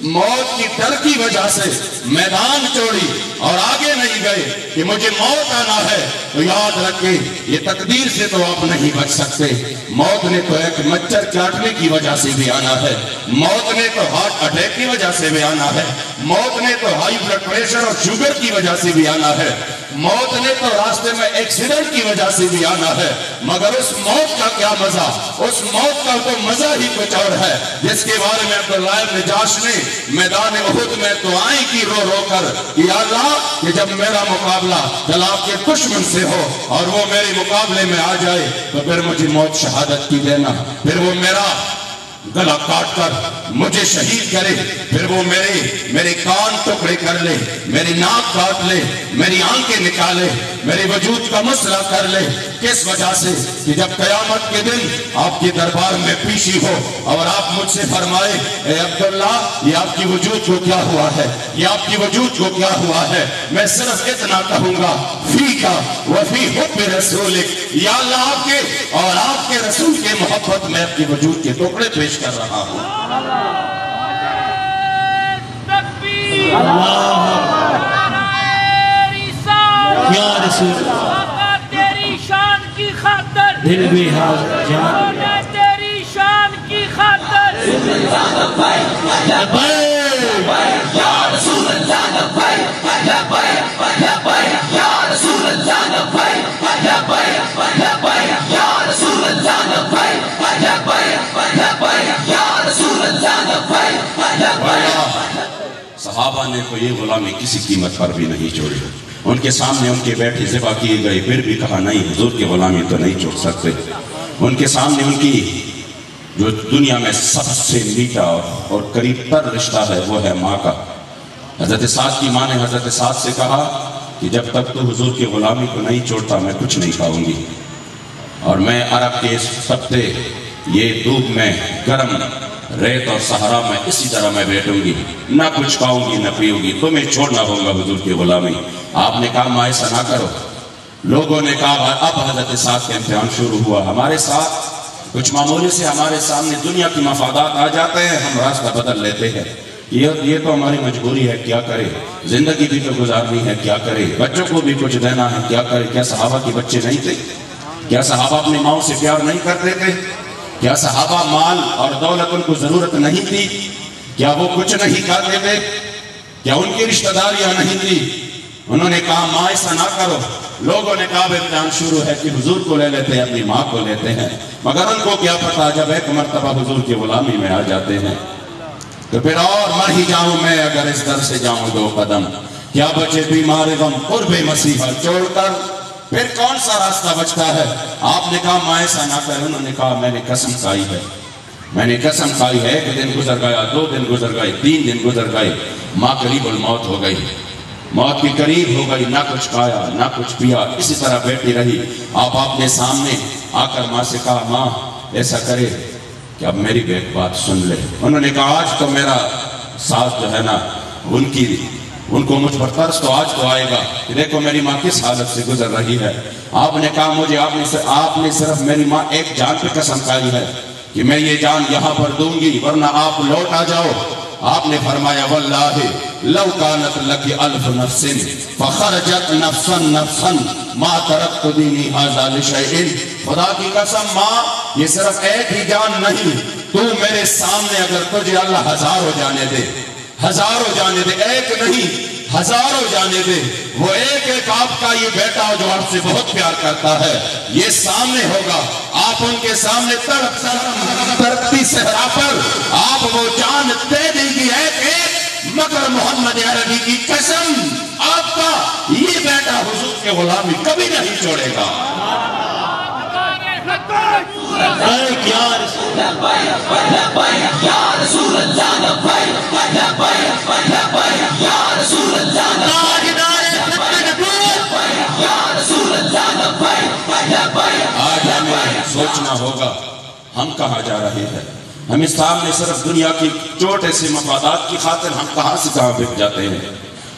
Speaker 3: موت کی ڈر کی وجہ سے میدان چوڑی اور آگے نہیں گئے کہ مجھے موت آنا ہے، تو یاد رکھے یہ تقدیر سے تو آپ نہیں بچ سکتے۔ موت نے تو ایک مچھر چاٹنے کی وجہ سے بھی آنا ہے۔ موت نے تو ہارٹ اٹیک کی وجہ سے بھی آنا ہے۔ موت نے تو ہائی بلڈ پریشر اور شوگر کی وجہ سے بھی آنا ہے۔ موت نے تو راستے میں ایکسیڈنٹ کی وجہ سے بھی آنا ہے، مگر اس موت کا کیا مزہ؟ اس موت کا تو مزہ ہی کچھ اور ہے۔ جس کے بارے میں عبداللہ ابن جاش نے میدان احد میں دعائیں کی رو رو کر، یا اللہ، کہ جب میرا مقابلہ جلاب کے دشمن سے ہو اور وہ میرے مقابلے میں آ جائے، تو پھر مجھے موت شہادت کی دینا۔ پھر وہ میرا گلا کاٹ کر مجھے شہید کرے، پھر وہ میرے میرے کان ٹکڑے کر لے میری ناک کاٹ لے، میری آنکھیں نکالے، میرے وجود کا مسئلہ کر لے۔
Speaker 4: کس وجہ سے؟ کہ جب قیامت کے دن آپ کے دربار میں پیشی ہو اور آپ مجھ سے فرمائے، اے عبداللہ، یہ آپ کی وجود کو کیا ہوا ہے؟ یہ آپ کی وجود کو کیا ہوا ہے؟ میں صرف اتنا کہوں گا فی کا وفی حب رسولک، یا اللہ آپ کے اور آپ کے رسول کے محبت میں اپنی وجود کے ٹکڑے پیش کر رہا ہوں۔
Speaker 5: تکبیر
Speaker 1: یا رسول
Speaker 5: تیری شان کی خاطر
Speaker 1: دل بھی حال جان
Speaker 5: تیری شان کی خاطر
Speaker 3: صحابہ نے تو یہ غلامی کسی قیمت پر بھی نہیں چھوڑی۔ ان کے سامنے ان کے بیٹھے ذبح کیے گئے، پھر بھی کہا نہیں، حضور کی غلامی تو نہیں چھوڑ سکتے۔ ان کے سامنے ان کی جو دنیا میں سب سے میٹھا اور- اور قریب تر رشتہ ہے، وہ ہے ماں کا۔ حضرت سعد کی ماں نے حضرت سعد سے کہا کہ جب تک تو حضور کی غلامی کو نہیں چھوڑتا، میں کچھ نہیں کھاؤں گی۔ اور میں عرب کے اس سبتے، یہ دھوپ میں گرم ریت اور صحرا میں اسی طرح میں بیٹھوں گی۔ نہ کچھ کھاؤں گی، نہ پیوں گی۔ تمہیں چھوڑنا ہوگا حضور کی غلامی۔ آپ نے کہا ماں ایسا نہ کرو۔ لوگوں نے کہا، اب حضرت ساتھ کا امتحان شروع ہوا۔ ہمارے ساتھ، کچھ معمولی سے ہمارے سامنے دنیا کی مفادات آ جاتے ہیں، ہم راستہ بدل لیتے ہیں۔ یہ یہ تو ہماری مجبوری ہے، کیا کرے؟ زندگی بھی تو گزارنی ہے، کیا کرے؟ بچوں کو بھی کچھ دینا ہے، کیا کرے؟ کیا صحابہ کے بچے نہیں تھے؟ کیا صحابہ اپنی ماؤں سے پیار نہیں کرتے تھے کیا صحابہ مال اور دولت ان کو ضرورت نہیں تھی، کیا وہ کچھ نہیں کھاتے تھے؟ کیا ان کی رشتہ داریاں نہیں تھی انہوں نے کہا، ماں، ایسا نہ کرو۔ لوگوں نے کہا امتحان شروع ہے کہ حضور کو لے لیتے ہیں، اپنی ماں کو لیتے ہیں۔ مگر ان کو کیا پتا، جب ایک مرتبہ حضور کی غلامی میں آ جاتے ہیں۔ تو پھر اور مر ہی جاؤں میں، اگر اس در سے جاؤں دو قدم۔ کیا بچے بیمار غم، قرب مسیحا چھوڑ کر پھر کون سا راستہ بچتا ہے؟ آپ نے کہا ماں ایسا نہ کر، انہوں نے کہا، میں نے قسم کھائی ہے۔ میں نے قسم کھائی ہے کہ دن گزر گیا، دو دن گزر گئے، تین دن گزر گئے۔ ماں قریب الموت ہو گئی۔ موت کی قریب ہو گئی، نہ کچھ کھایا، نہ کچھ پیا، اسی طرح بیٹھی رہی۔ آپ اپنے سامنے آ کر ماں سے کہا، ماں، ایسا کرے کہ اب میری بھی ایک بات سن لے۔ انہوں نے کہا، آج تو میرا ساس جو ہے نا، ان کی ان کو مجھ پر ترس تو آج تو آئے گا کہ دیکھو میری ماں کس حالت سے گزر رہی ہے۔ آپ نے کہا مجھے آپ نے آپ نے صرف میری ماں ایک جان پہ قسم کھائی ہے کہ میں یہ جان یہاں پر دوں گی، ورنہ آپ لوٹ آ جاؤ۔ آپ نے فرمایا، واللہ، لو کانت لکی الف نفس فخرجت نفسا نفسا ما ترکت دینی حاضا لشیئن۔ خدا کی قسم ماں، یہ صرف ایک ہی جان نہیں، تو میرے سامنے اگر تجھے اللہ ہزاروں جانے دے۔ ہزاروں جانے دے، ایک نہیں، ہزاروں جانے دے۔ وہ ایک ایک آپ کا یہ بیٹا جو آپ سے بہت پیار کرتا ہے۔ یہ سامنے ہوگا۔ آپ ان کے سامنے تڑپ تڑپ، تڑپتی صحرا پر آپ وہ جان دے دیں گی ایک ایک۔ مگر محمد عربی کی قسم، آپ کا یہ بیٹا حضور کے غلامی کبھی نہیں چھوڑے گا۔
Speaker 1: رسول تاجدار ختم نبوت
Speaker 3: آج ہمیں سوچنا ہوگا، ہم کہاں جا رہے ہیں؟ ہم اس سامنے صرف دنیا کی چھوٹے سے مفادات کی خاطر ہم کہاں سے کہاں بک جاتے ہیں؟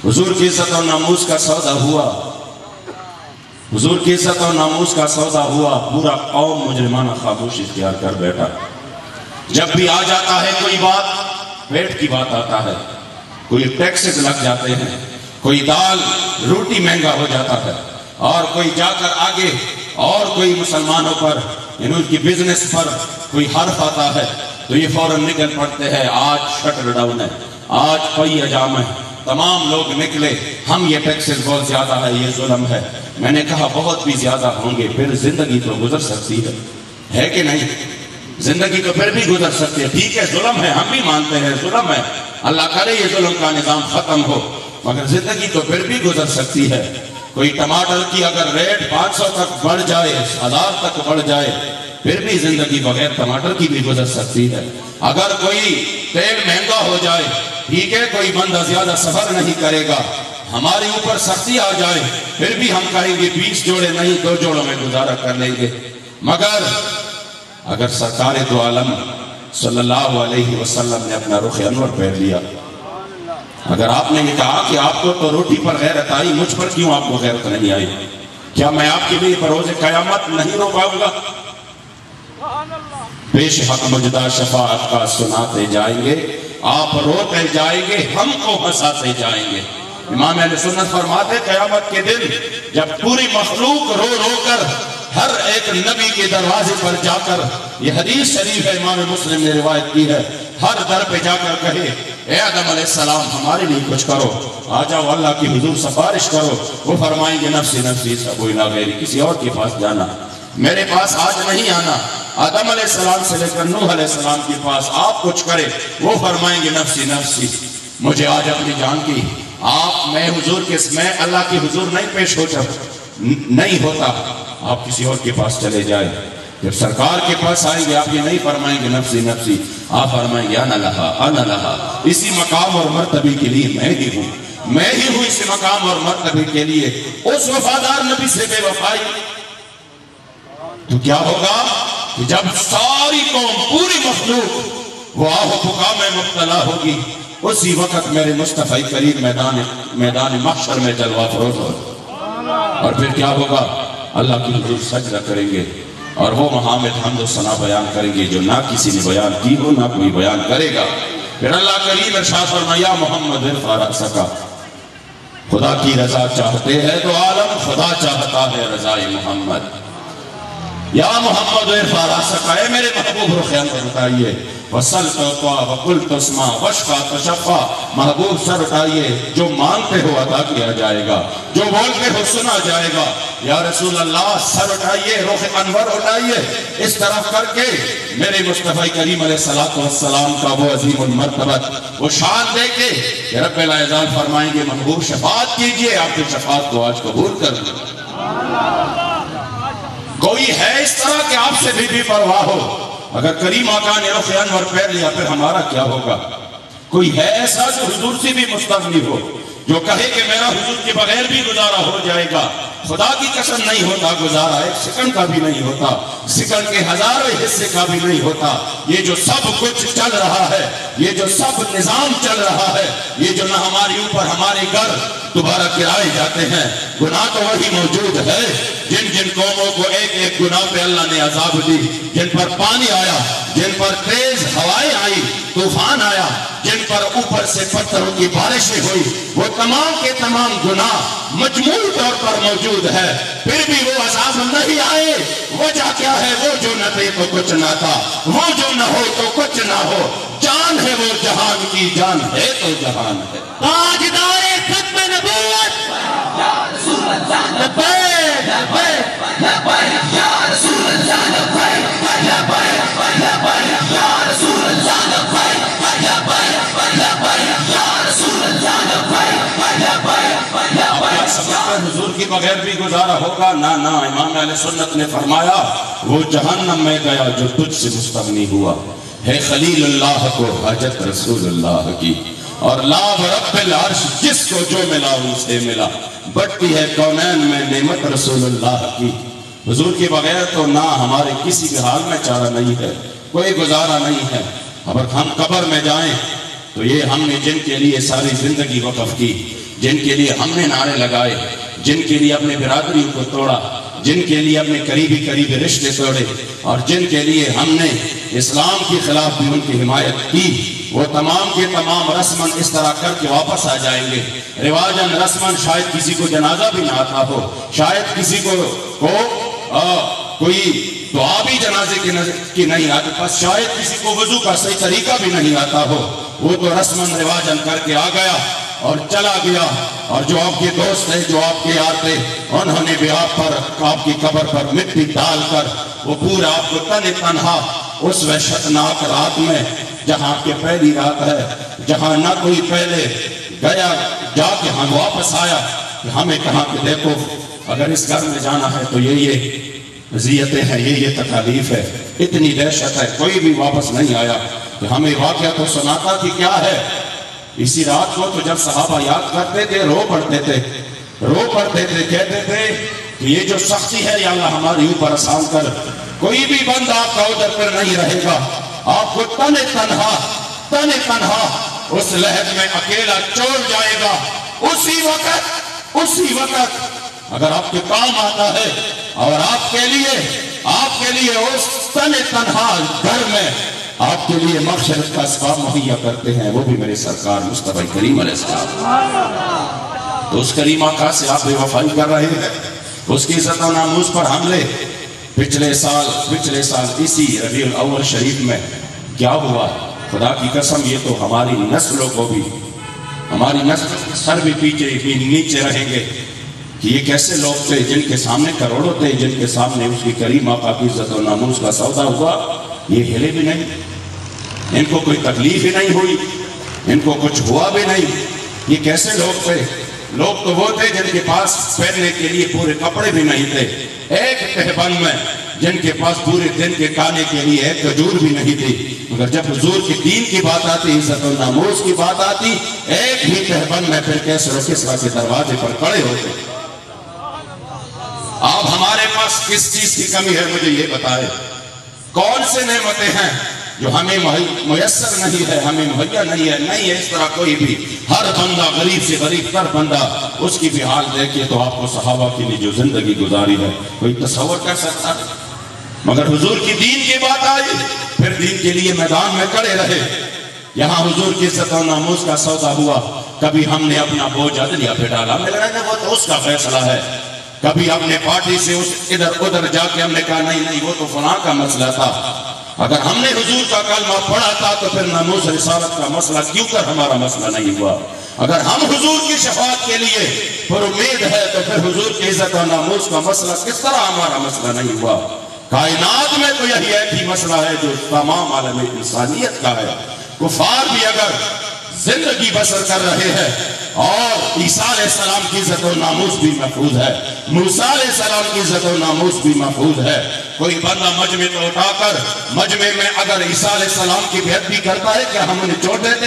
Speaker 3: حضور کی عزت اور ناموس کا سودا ہوا۔ حضور کی عزت اور ناموس کا سودا ہوا، پورا قوم مجرمانہ خاموش اختیار کر بیٹھا۔ جب بھی آ جاتا ہے کوئی بات پیٹ کی بات آتا ہے۔ کوئی ٹیکسز لگ جاتے ہیں، کوئی دال، روٹی مہنگا ہو جاتا ہے۔ اور کوئی جا کر آگے، اور کوئی مسلمانوں پر یعنی ان کی بزنس پر کوئی حرف آتا ہے۔ تو یہ فوراً نکل پڑتے ہیں، آج شٹر ڈاؤن ہے، آج کوئی اجام ہے۔ تمام لوگ نکلے، ہم یہ ٹیکسز بہت زیادہ ہے، یہ ظلم ہے۔ میں نے کہا بہت بھی زیادہ ہوں گے، پھر زندگی تو گزر سکتی ہے۔ ہے کہ نہیں؟ زندگی تو پھر بھی گزر سکتی ہے۔ ٹھیک ہے، ظلم ہے، ہم بھی مانتے ہیں، ظلم ہے۔ اللہ کرے یہ ظلم کا نظام ختم ہو۔ مگر زندگی تو پھر بھی گزر سکتی ہے۔ کوئی ٹماٹر کی اگر ریٹ پانچ سو تک بڑھ جائے، ہزار تک بڑھ جائے، پھر بھی زندگی بغیر ٹماٹر کی بھی گزر سکتی ہے۔ اگر کوئی تیل مہنگا ہو جائے، ٹھیک ہے، کوئی بندہ زیادہ سفر نہیں کرے گا۔ ہمارے اوپر سختی آ جائے، پھر بھی ہم کہیں گے بیس جوڑے نہیں، دو جوڑوں میں گزارا کر لیں گے۔ مگر اگر سرکار دو عالم صلی اللہ علیہ وسلم نے اپنا رخ انور پہن لیا، اگر آپ نے یہ کہا کہ آپ کو تو روٹی پر غیرت آئی مجھ پر کیوں آپ کو غیرت نہیں آئی؟ کیا میں آپ کے لیے بروز قیامت نہیں رو پاؤں گا؟ پیش حق مجدہ شفاعت کا سناتے جائیں گے، آپ روتے جائیں گے، ہم کو ہنساتے جائیں گے۔ امام اہل سنت فرماتے قیامت کے دن جب پوری مخلوق رو رو کر ہر ایک نبی کے دروازے پر جا کر، یہ حدیث شریف ہے، امام مسلم نے روایت کی ہے، ہر در پہ جا کر کہے، اے آدم علیہ السلام، ہمارے لیے کچھ کرو، آ جاؤ، اللہ کی حضور سفارش کرو۔ وہ فرمائیں گے، نفسی نفسی سب غیری کسی اور کے پاس جانا۔ میرے پاس آج نہیں آنا۔ آدم علیہ السلام سے لے کر نوح علیہ السلام کے پاس آپ کچھ کرے وہ فرمائیں گے، نفسی نفسی، مجھے آج اپنی جان کی آپ میں حضور کے میں اللہ کی حضور نہیں پیش ہوتا نہیں ہوتا۔ آپ کسی اور کے پاس چلے جائیں۔ جب سرکار کے پاس آئیں گے، آپ یہ نہیں فرمائیں گے، نفسی نفسی۔ آپ فرمائیں گے انا لہا انا لہا۔ اسی مقام اور مرتبے کے لیے میں ہی ہوں۔ میں ہی ہوں اسی مقام اور مرتبے کے لیے۔ اس وفادار نبی سے بے وفائی۔ تو کیا ہوگا؟ کہ جب ساری قوم، پوری مخلوق، وہ آہ پکا میں مبتلا ہوگی۔ اسی وقت میرے مصطفی کریم میدان میدان محشر میں جلوہ فروز ہو اور پھر کیا ہوگا؟ اللہ کی حضور سجدہ کریں گے اور وہ محامد حمد و ثنا بیان کریں گے جو نہ کسی نے بیان کی ہو، نہ کوئی بیان کرے گا۔ پھر اللہ کریم ارشاد فرمایا، محمد ارفع سکا۔ خدا کی رضا چاہتے ہیں تو عالم، خدا چاہتا ہے رضا محمد۔ یا محمد ارفع سکا، اے میرے محبوب رخیان کو بتائیے۔ وصل تو وقل تسما وشفا تشفا محبوب سر اٹھائیے، جو مانتے ہو عطا کیا جائے گا، جو بولتے ہو سنا جائے گا۔ یا رسول اللہ، سر اٹھائیے، روح انور اٹھائیے۔ اس طرف کر کے میرے مصطفی کریم علیہ السلام کا وہ عظیم المرتبت وہ شان دے کے کہ رب العزال فرمائیں گے، محبوب شفاعت کیجیے، آپ کی شفاعت کو آج قبول کر دیں کوئی ہے اس طرح کہ آپ سے بھی بھی پرواہ ہو؟ اگر کریم آقا نے رخ انور پیر لیا پھر ہمارا کیا ہوگا؟ کوئی ہے ایسا جو حضور سے بھی مستغنی ہو، جو کہے کہ میرا حضور کے بغیر بھی گزارا ہو جائے گا؟ خدا کی قسم نہیں ہوتا، گزارا ایک سکن کا بھی نہیں ہوتا سکن کے ہزاروں حصے کا بھی نہیں ہوتا۔ یہ جو سب کچھ چل رہا ہے، یہ جو سب نظام چل رہا ہے، یہ جو نہ ہمارے اوپر ہمارے گھر دوبارہ کرائے جاتے ہیں، گناہ تو وہی موجود ہے۔ جن جن قوموں کو ایک ایک گناہ پہ اللہ نے عذاب دی، جن پر پانی آیا، جن پر تیز ہوائیں آئی طوفان آیا، جن پر اوپر سے پتھروں کی بارشیں ہوئی وہ تمام کے تمام گناہ مجموع طور پر موجود ہے پھر بھی وہ عذاب نہیں آئے وجہ کیا ہے وہ جو نہ تھے تو کچھ نہ تھا وہ جو نہ ہو تو کچھ نہ ہو جان ہے وہ جہان کی جان ہے تو جہان ہے
Speaker 1: تاجدار ختم نبوت لبیک لبیک
Speaker 3: کیا سمجھتے ہیں حضور کی بغیر بھی گزارا ہوگا، نہ نہ امام علیہ سنت نے فرمایا، وہ جہنم میں گیا جو تجھ سے مستغنی ہوا۔ ہے خلیل اللہ کو حجت رسول اللہ کی۔ اور لا رب العرش جس کو جو ملا، ان سے ملا۔ بڑھتی ہے کونین میں نعمت رسول اللہ کی۔ حضور کے بغیر تو نہ ہمارے کسی بھی حال میں چارہ نہیں ہے، کوئی گزارا نہیں ہے۔ اگر ہم قبر میں جائیں، تو یہ ہم نے جن کے لیے ساری زندگی وقف کی۔ جن کے لیے ہم نے نعرے لگائے جن کے لیے اپنے برادریوں کو توڑا جن کے لیے اپنے قریبی قریبی رشتے توڑے اور جن کے لیے ہم نے اسلام کے خلاف بھی ان کی حمایت کی۔ وہ تمام کے تمام رسمن اس طرح کر کے واپس آ جائیں گے۔ رواجن رسمن شاید کسی کو جنازہ بھی نہ آتا ہو شاید کسی کو کو آ, کوئی دعا بھی جنازے کی, کی نہیں آتی بس شاید کسی کو وضو کا صحیح طریقہ بھی نہیں آتا ہو۔ وہ تو رسمن رواجن کر کے آ گیا۔ اور چلا گیا۔ اور جو آپ کے دوست ہیں جو آپ کے یار تھے، انہوں نے بھی آپ پر، آپ کی قبر پر مٹی ڈال کر وہ پورا آپ کو تن تنہا اس وحشتناک رات میں، جہاں آپ کے پہلی رات ہے، جہاں نہ کوئی پہلے گیا، جا کے ہم واپس آیا کہ ہمیں کہاں کہ دیکھو۔ اگر اس گھر میں جانا ہے تو یہ یہ وزیتیں ہیں یہ یہ تکالیف ہے۔ اتنی دہشت ہے، کوئی بھی واپس نہیں آیا کہ ہمیں واقعہ تو سناتا کہ کیا ہے۔ اسی رات کو تو جب صحابہ یاد کرتے تھے، رو پڑتے تھے۔ رو پڑتے تھے، کہتے تھے کہ یہ جو سختی ہے، یا اللہ ہماری اوپر آسان کر۔ کوئی بھی بند آپ کا ادھر پر نہیں رہے گا۔ آپ کو تن تنہا تن تنہا اس لہر میں اکیلا چور جائے گا۔ اسی وقت اسی وقت اگر آپ کے کام آتا ہے اور آپ کے لیے، آپ کے لیے اس تن تنہا گھر میں آپ کے لیے مغشرت کا اسباب مہیا کرتے ہیں، وہ بھی میرے سرکار مصطفی کریم علیہ السلام۔ تو اس کریم آقا سے آپ بے وفائی کر رہے ہیں۔ اس کی عزت و ناموز پر حملے۔ پچھلے سال پچھلے سال اسی ربیع الاول شریف میں کیا ہوا؟ خدا کی قسم، یہ تو ہماری نسلوں کو بھی، ہماری نسل سر بھی پیچھے بھی نیچے رہیں گے کہ یہ کیسے لوگ تھے، جن کے سامنے کروڑوں تھے، جن کے سامنے اس کی کریم آقا کی عزت و ناموز کا سودا ہوا، یہ ہلے بھی نہیں۔ ان کو کوئی تکلیف ہی نہیں ہوئی، ان کو کچھ ہوا بھی نہیں۔ یہ کیسے لوگ تھے؟ لوگ تو وہ تھے جن کے پاس پہننے کے لیے پورے کپڑے بھی نہیں تھے۔ ایک تہبند میں جن کے پاس پورے دن کے کھانے کے لیے ایک کجور بھی نہیں تھی۔ مگر جب حضور کے دین کی بات آتی، عزت و ناموز کی بات آتی، ایک ہی تہبند میں پھر کیسے کسرا کے دروازے پر کھڑے ہوتے آپ ہمارے پاس کس چیز کی کمی ہے، مجھے یہ بتائے کون سے نعمتیں ہیں؟ جو ہمیں میسر نہیں ہے، ہمیں مہیا نہیں ہے نہیں ہے اس طرح کوئی بھی۔ ہر بندہ غریب سے غریب تر بندہ، اس کی بھی حال دیکھے تو آپ کو صحابہ کے لیے جو زندگی گزاری ہے، کوئی تصور کر سکتا مگر حضور کی دین کی بات آئی، پھر دین کے لیے میدان میں کڑے رہے۔ یہاں حضور کی عزت و ناموز کا سودا ہوا۔ کبھی ہم نے اپنا بوجھ عدلیہ پہ ڈالا۔ میں لگا وہ تو اس کا فیصلہ ہے۔ کبھی اپنے پارٹی سے اس ادھر ادھر جا کے ہم نے کہا، نہیں نہیں، وہ تو فلاں کا مسئلہ تھا۔ اگر ہم نے حضور کا کلمہ پڑھا تھا تو پھر ناموس رسالت کا مسئلہ کیوں کر ہمارا مسئلہ نہیں ہوا؟ اگر ہم حضور کی شفاعت کے لیے پر امید ہے تو پھر حضور کی عزت و ناموس کا مسئلہ کس طرح ہمارا مسئلہ نہیں ہوا؟ کائنات میں تو یہی ایک ہی مسئلہ ہے جو تمام عالم انسانیت کا ہے۔ کفار بھی اگر زندگی بسر کر رہے ہیں اور عیسیٰ علیہ السلام کی عزت و ناموس بھی محفوظ ہے۔ موسیٰ علیہ السلام کی عزت و ناموس بھی محفوظ ہے۔ کوئی بندہ مجمع تو اٹھا کر مجمع میں اگر عیسیٰ علیہ السلام کی بیعت بھی کرتا ہے، کیا ہم انہیں چھوڑ دیتے؟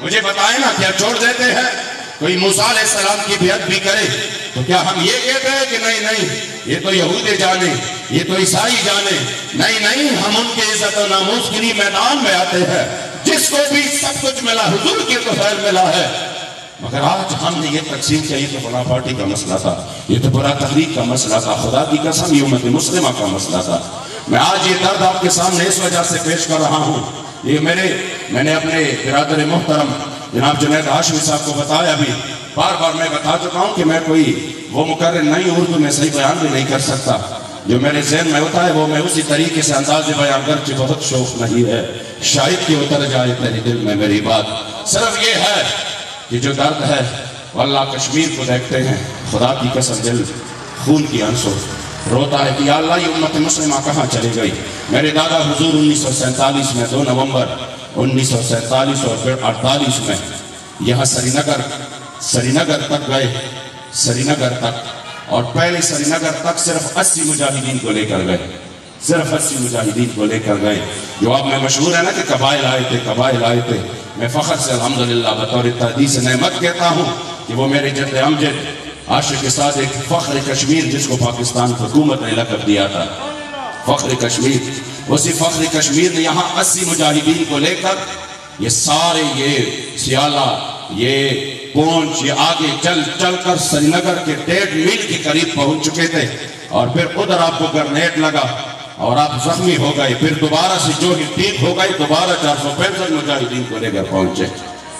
Speaker 3: مجھے بتائیں نا کیا چھوڑ دیتے ہیں؟ کوئی موسیٰ علیہ السلام کی بیعت بھی کرے، تو کیا ہم یہ کہتے ہیں کہ نہیں نہیں، یہ تو یہودے جانے، یہ تو عیسائی جانے۔ نہیں نہیں، ہم ان کے عزت و ناموس کے لیے میدان میں آتے ہیں۔ جس کو بھی سب کچھ ملا، حضور کے تو خیر ملا ہے۔ مگر آج ہم نے یہ تقسیم کیا، یہ تو بڑا پارٹی کا مسئلہ تھا۔ یہ تو بڑا تحریک کا مسئلہ تھا، خدا کی قسم یہ امت مسلمہ کا مسئلہ تھا۔ میں آج یہ درد آپ کے سامنے اس وجہ سے پیش کر رہا ہوں۔ یہ میرے میں نے اپنے برادر محترم جناب جنید ہاشمی صاحب کو بتایا بھی۔ بار بار میں بتا چکا ہوں کہ میں کوئی وہ مقرر نہیں، اردو میں صحیح بیان بھی نہیں کر سکتا۔ جو میرے ذہن میں ہوتا ہے وہ میں اسی طریقے سے انداز بیان کر کے بہت شوق نہیں ہے۔ شاید کی اتر جائے تیرے دل میں میری بات۔ صرف یہ ہے کہ جو درد ہے وہ اللہ کشمیر کو دیکھتے ہیں۔ خدا کی قسم دل، خون کی انسو روتا ہے کہ یا اللہ یہ امت مسلمہ کہاں چلی گئی؟ میرے دادا حضور انیس سو سینتالیس میں، دو نومبر انیس سو سینتالیس اور پھر اڑتالیس میں یہاں سری نگر سری نگر تک گئے۔ سری نگر تک اور پہلے سری نگر تک صرف اسی مجاہدین کو لے کر گئے۔ صرف اسی مجاہدین کو لے کر گئے۔ جو آپ میں مشہور ہے نا کہ قبائل آئے تھے، قبائل آئے تھے۔ میں فخر سے الحمدللہ بطور تحدیث نعمت کہتا ہوں کہ وہ میرے جد امجد، عاشق کے ساتھ ایک فخر کشمیر جس کو پاکستان حکومت نے لقب دیا تھا۔ فخر کشمیر۔ اسی فخر کشمیر نے یہاں اسی مجاہدین کو لے کر یہ سارے یہ سیالہ، یہ پونچ یہ آگے چل چل کر سری نگر کے ڈیڑھ میل کے قریب پہنچ چکے تھے۔ اور پھر ادھر آپ کو گرنیٹ لگا۔ اور آپ زخمی ہو گئے، پھر دوبارہ سے جو ہی ٹھیک ہو گئی دوبارہ چار سو پینسٹھ مجاہدین کو لے کر پہنچے۔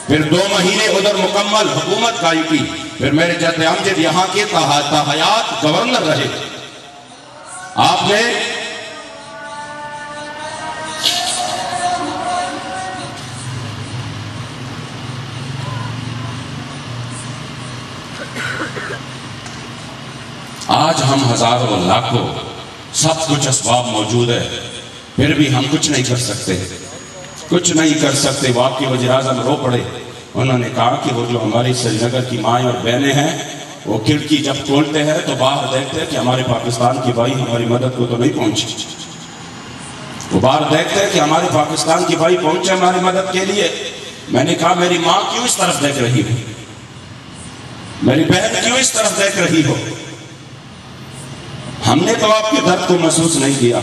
Speaker 3: پھر دو مہینے ادھر مکمل حکومت قائم کی۔ پھر میرے جد امجد یہاں کے تحیات گورنر رہے۔ آپ نے آج ہم ہزاروں لاکھوں سب کچھ اسباب موجود ہے۔ پھر بھی ہم کچھ نہیں کر سکتے۔ کچھ نہیں کر سکتے، واقعی وزیر اعظم رو پڑے۔ انہوں نے کہا کہ وہ جو ہماری سری نگر کی مائیں اور بہنیں ہیں، وہ کھڑکی جب کھولتے ہیں تو باہر دیکھتے ہیں کہ ہمارے پاکستان کی بھائی ہماری مدد کو تو نہیں پہنچی۔ وہ باہر دیکھتے ہیں کہ ہمارے پاکستان کی بھائی پہنچے ہماری مدد کے لیے۔ میں نے کہا، میری ماں کیوں اس طرف دیکھ رہی ہو؟ میری بہن کیوں اس طرف دیکھ رہی ہو؟ ہم نے تو آپ کے درد کو محسوس نہیں کیا۔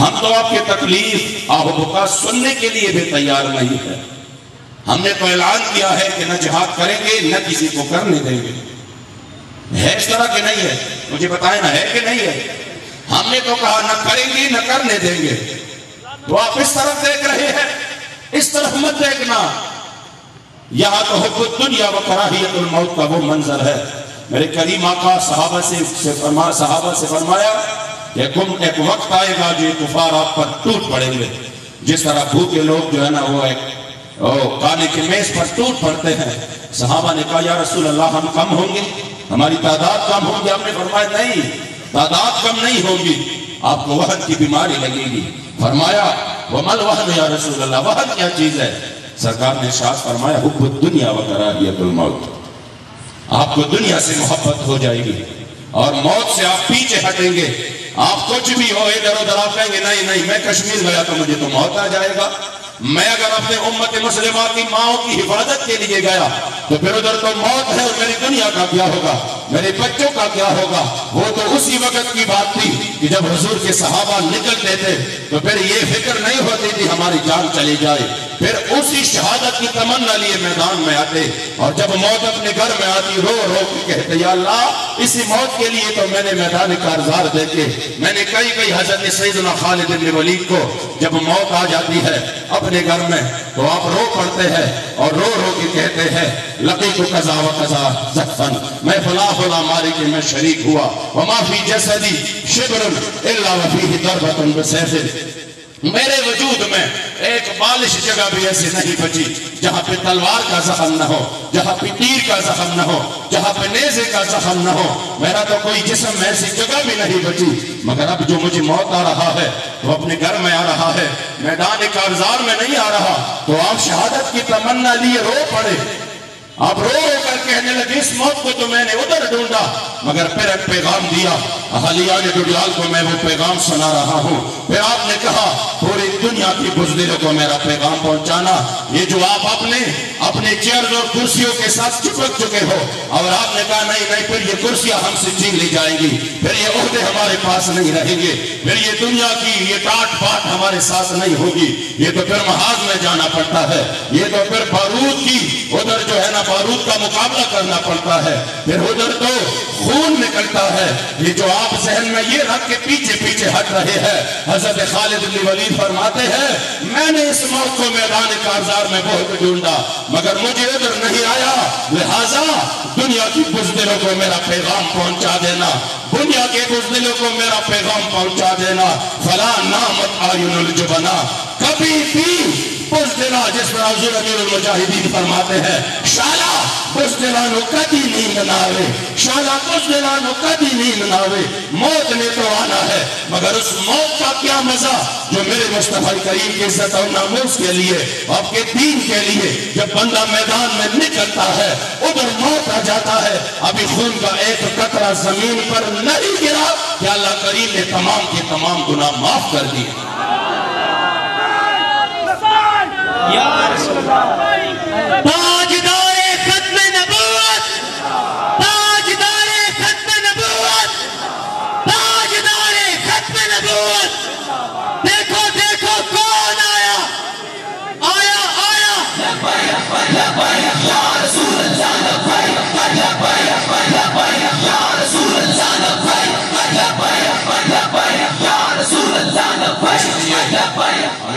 Speaker 3: ہم تو آپ کی تکلیف آہ بکا سننے کے لیے بھی تیار نہیں ہے ہم نے تو اعلان کیا ہے کہ نہ جہاد کریں گے، نہ کسی کو کرنے دیں گے۔ ہے اس طرح کہ نہیں ہے؟ مجھے بتائیں نہ ہے کہ نہیں ہے۔ ہم نے تو کہا نہ کریں گے، نہ کرنے دیں گے۔ تو آپ اس طرف دیکھ رہے ہیں۔ اس طرف مت دیکھنا۔ یہاں تو حب دنیا و کراہیت الموت کا وہ منظر ہے۔ میرے کریم آقا صحابہ سے فرما صحابہ سے فرمایا کہ کم ایک وقت آئے گا جو کفار آپ پر ٹوٹ پڑیں گے۔ جس طرح بھوکے لوگ جو ہے نا وہ ایک او کانے کے میز پر ٹوٹ پڑتے ہیں۔ صحابہ نے کہا، یا رسول اللہ، ہم کم ہوں گے۔ ہماری تعداد کم ہوگی آپ نے فرمایا، نہیں، تعداد کم نہیں ہوگی آپ کو وہن کی بیماری لگے گی۔ فرمایا ومل وہن یا رسول اللہ؟ وہن کیا چیز ہے؟ سرکار نے شاہ فرمایا، حب الدنیا و کراہیت الموت. آپ کو دنیا سے محبت ہو جائے گی اور موت سے آپ پیچھے ہٹیں گے۔ آپ کچھ بھی ہو، ادھر ادھر آپ کہیں گے، نہیں نہیں، میں کشمیر گیا تو مجھے تو موت آ جائے گا۔ میں اگر اپنے امت مسلمہ کی ماؤں کی حفاظت کے لیے گیا، تو پھر ادھر تو موت ہے اور میری دنیا کا کیا ہوگا؟ میرے بچوں کا کیا ہوگا؟ وہ تو اسی وقت کی بات تھی کہ جب حضور کے صحابہ نکلتے تھے، تو پھر یہ فکر نہیں ہوتی تھی ہماری جان چلی جائے۔ پھر اسی شہادت کی تمنا لیے میدان میں آتے اور جب موت اپنے گھر میں آتی، رو رو کے کہتے، یا اللہ، اسی موت کے لیے تو میں نے میدان کارزار دیکھے۔ میں نے کئی کئی حضرت سیدنا خالد بن ولید کو، جب موت آ جاتی ہے اپنے گھر میں۔ تو آپ رو پڑتے ہیں اور رو رو کے کہتے ہیں، لقی تو قضا و قضا زفن۔ میں فلا فلا ماری کے میں شریک ہوا۔ وما فی جسدی شبرن الا وفیہ ضربت بسیف میرے وجود میں ایک بالش جگہ بھی ایسی نہیں بچی، جہاں پہ تلوار کا زخم نہ ہو، جہاں پہ تیر کا زخم نہ ہو، جہاں پہ نیزے کا زخم نہ ہو۔ میرا تو کوئی جسم ایسی جگہ بھی نہیں بچی، مگر اب جو مجھے موت آ رہا ہے تو اپنے گھر میں آ رہا ہے۔ میدان کارزار میں نہیں آ رہا، تو آپ شہادت کی تمنا لیے رو پڑے۔ آپ رو رو کر کہنے لگے، اس موت کو تو میں نے ادھر ڈھونڈا، مگر پھر ایک پیغام دیا۔ اہلیان ڈڈیال کو میں وہ پیغام سنا رہا ہوں۔ پھر آپ نے کہا، پوری دنیا کی بزدلوں کو میرا پیغام پہنچانا۔ یہ جو آپ اپنے اپنے چیئرز اور کرسیوں کے ساتھ چپک چکے ہو۔ اور آپ نے کہا، نہیں نہیں، پھر یہ کرسیاں ہم سے چھین لی جائیں گی۔ پھر یہ عہدے ہمارے پاس نہیں رہیں گے۔ پھر یہ دنیا کی یہ ٹاٹ پاٹ ہمارے ساتھ نہیں ہوگی۔ یہ تو پھر محاذ میں جانا پڑتا ہے۔ یہ تو پھر بارود کی، ادھر جو ہے نا، بارود کا مقابلہ کرنا پڑتا ہے۔ پھر ادھر تو خون نکلتا ہے۔ یہ جو آپ آپ ذہن میں یہ رکھ کے پیچھے پیچھے ہٹ رہے ہیں۔ حضرت خالد بن ولید فرماتے ہیں، میں نے اس موت کو میدان کارزار میں بہت ڈھونڈا، مگر مجھے ادھر نہیں آیا۔ لہذا دنیا کی بزدلوں کو میرا پیغام پہنچا دینا۔ دنیا کے بزدلوں کو میرا پیغام پہنچا دینا۔ فلا نامت آئین الجبنا۔ کبھی بھی بزدلا جس پر حضور امیر المجاہدین فرماتے ہیں، شالا بزدلانو کدی نہیں مناوے شالا بزدلانو کدی نہیں مناوے موت نے تو آنا ہے، مگر اس موت کا کیا مزہ؟ جو میرے مصطفیٰ کریم کے عزت اور ناموس کے لیے، آپ کے دین کے لیے، جب بندہ میدان میں نکلتا ہے ادھر موت آ جاتا ہے، ابھی خون کا ایک قطرہ زمین پر نہیں گرا، کہ اللہ کریم نے تمام کے تمام گناہ معاف کر دیے۔
Speaker 1: تاجدار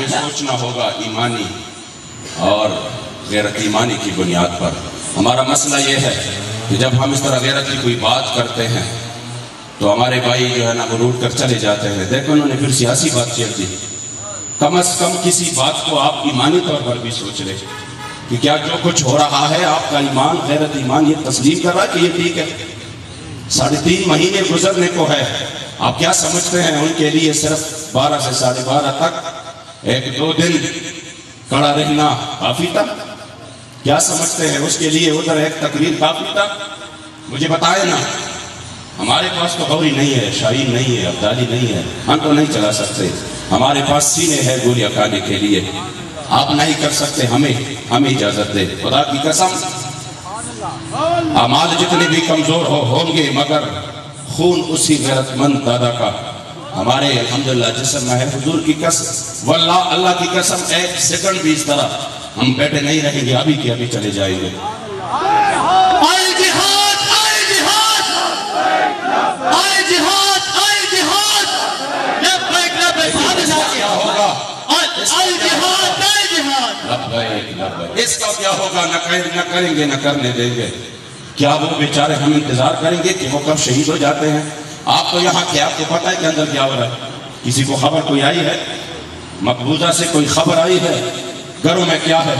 Speaker 3: ہمیں سوچنا ہوگا ایمانی اور غیرت ایمانی کی بنیاد پر۔ ہمارا مسئلہ یہ ہے کہ جب ہم اس طرح غیرت کی کوئی بات کرتے ہیں، تو ہمارے بھائی جو ہے نا وہ روٹ کر چلے جاتے ہیں۔ دیکھو، انہوں نے پھر سیاسی بات چیت دی۔ کم از کم کسی بات کو آپ ایمانی طور پر بھی سوچ لیں کہ کیا جو کچھ ہو رہا ہے، آپ کا ایمان غیرت ایمان، یہ تسلیم کر رہا ہے کہ یہ ٹھیک ہے؟ ساڑھے تین مہینے گزرنے کو ہے۔ آپ کیا سمجھتے ہیں؟ ان کے لیے صرف بارہ سے ساڑھے بارہ تک ایک دو دن کڑا رہنا کافی تھا۔ کیا سمجھتے ہیں؟ اس کے لیے ادھر ایک تقریر کافی تھا۔ مجھے بتائے نا، ہمارے پاس تو غوری نہیں ہے، شاہین نہیں ہے، ابدالی نہیں ہے۔ ہم تو نہیں چلا سکتے۔ ہمارے پاس سینے ہے گولیاں کھانے کے لیے۔ آپ نہیں کر سکتے، ہمیں ہمیں اجازت دے۔ خدا کی قسم۔ اعمال جتنے بھی کمزور ہو، ہوں گے، مگر خون اسی غیرت مند دادا کا۔ ہمارے الحمدللہ جسم میں ہے حضور کی قسم۔ واللہ اللہ کی قسم ایک سیکنڈ بھی اس طرح ہم بیٹھے نہیں رہیں گے ابھی کے ابھی چلے جائیں گے۔
Speaker 1: آئے جہاد آئے جہاد آئے جہاد آئے جہاد۔
Speaker 3: کیا ہوگا؟
Speaker 1: آئے جہاد آئے جہاد
Speaker 3: اس کا کیا ہوگا؟ نہ کریں گے نہ کرنے دیں گے۔ کیا وہ بیچارے ہم انتظار کریں گے کہ وہ کب شہید ہو جاتے ہیں؟ آپ تو یہاں کیا آپ کو پتہ ہے کہ اندر کیا ہو رہا ہے۔ کسی کو خبر کوئی آئی ہے؟ مقبوضہ سے کوئی خبر آئی ہے؟ گھروں میں کیا ہے؟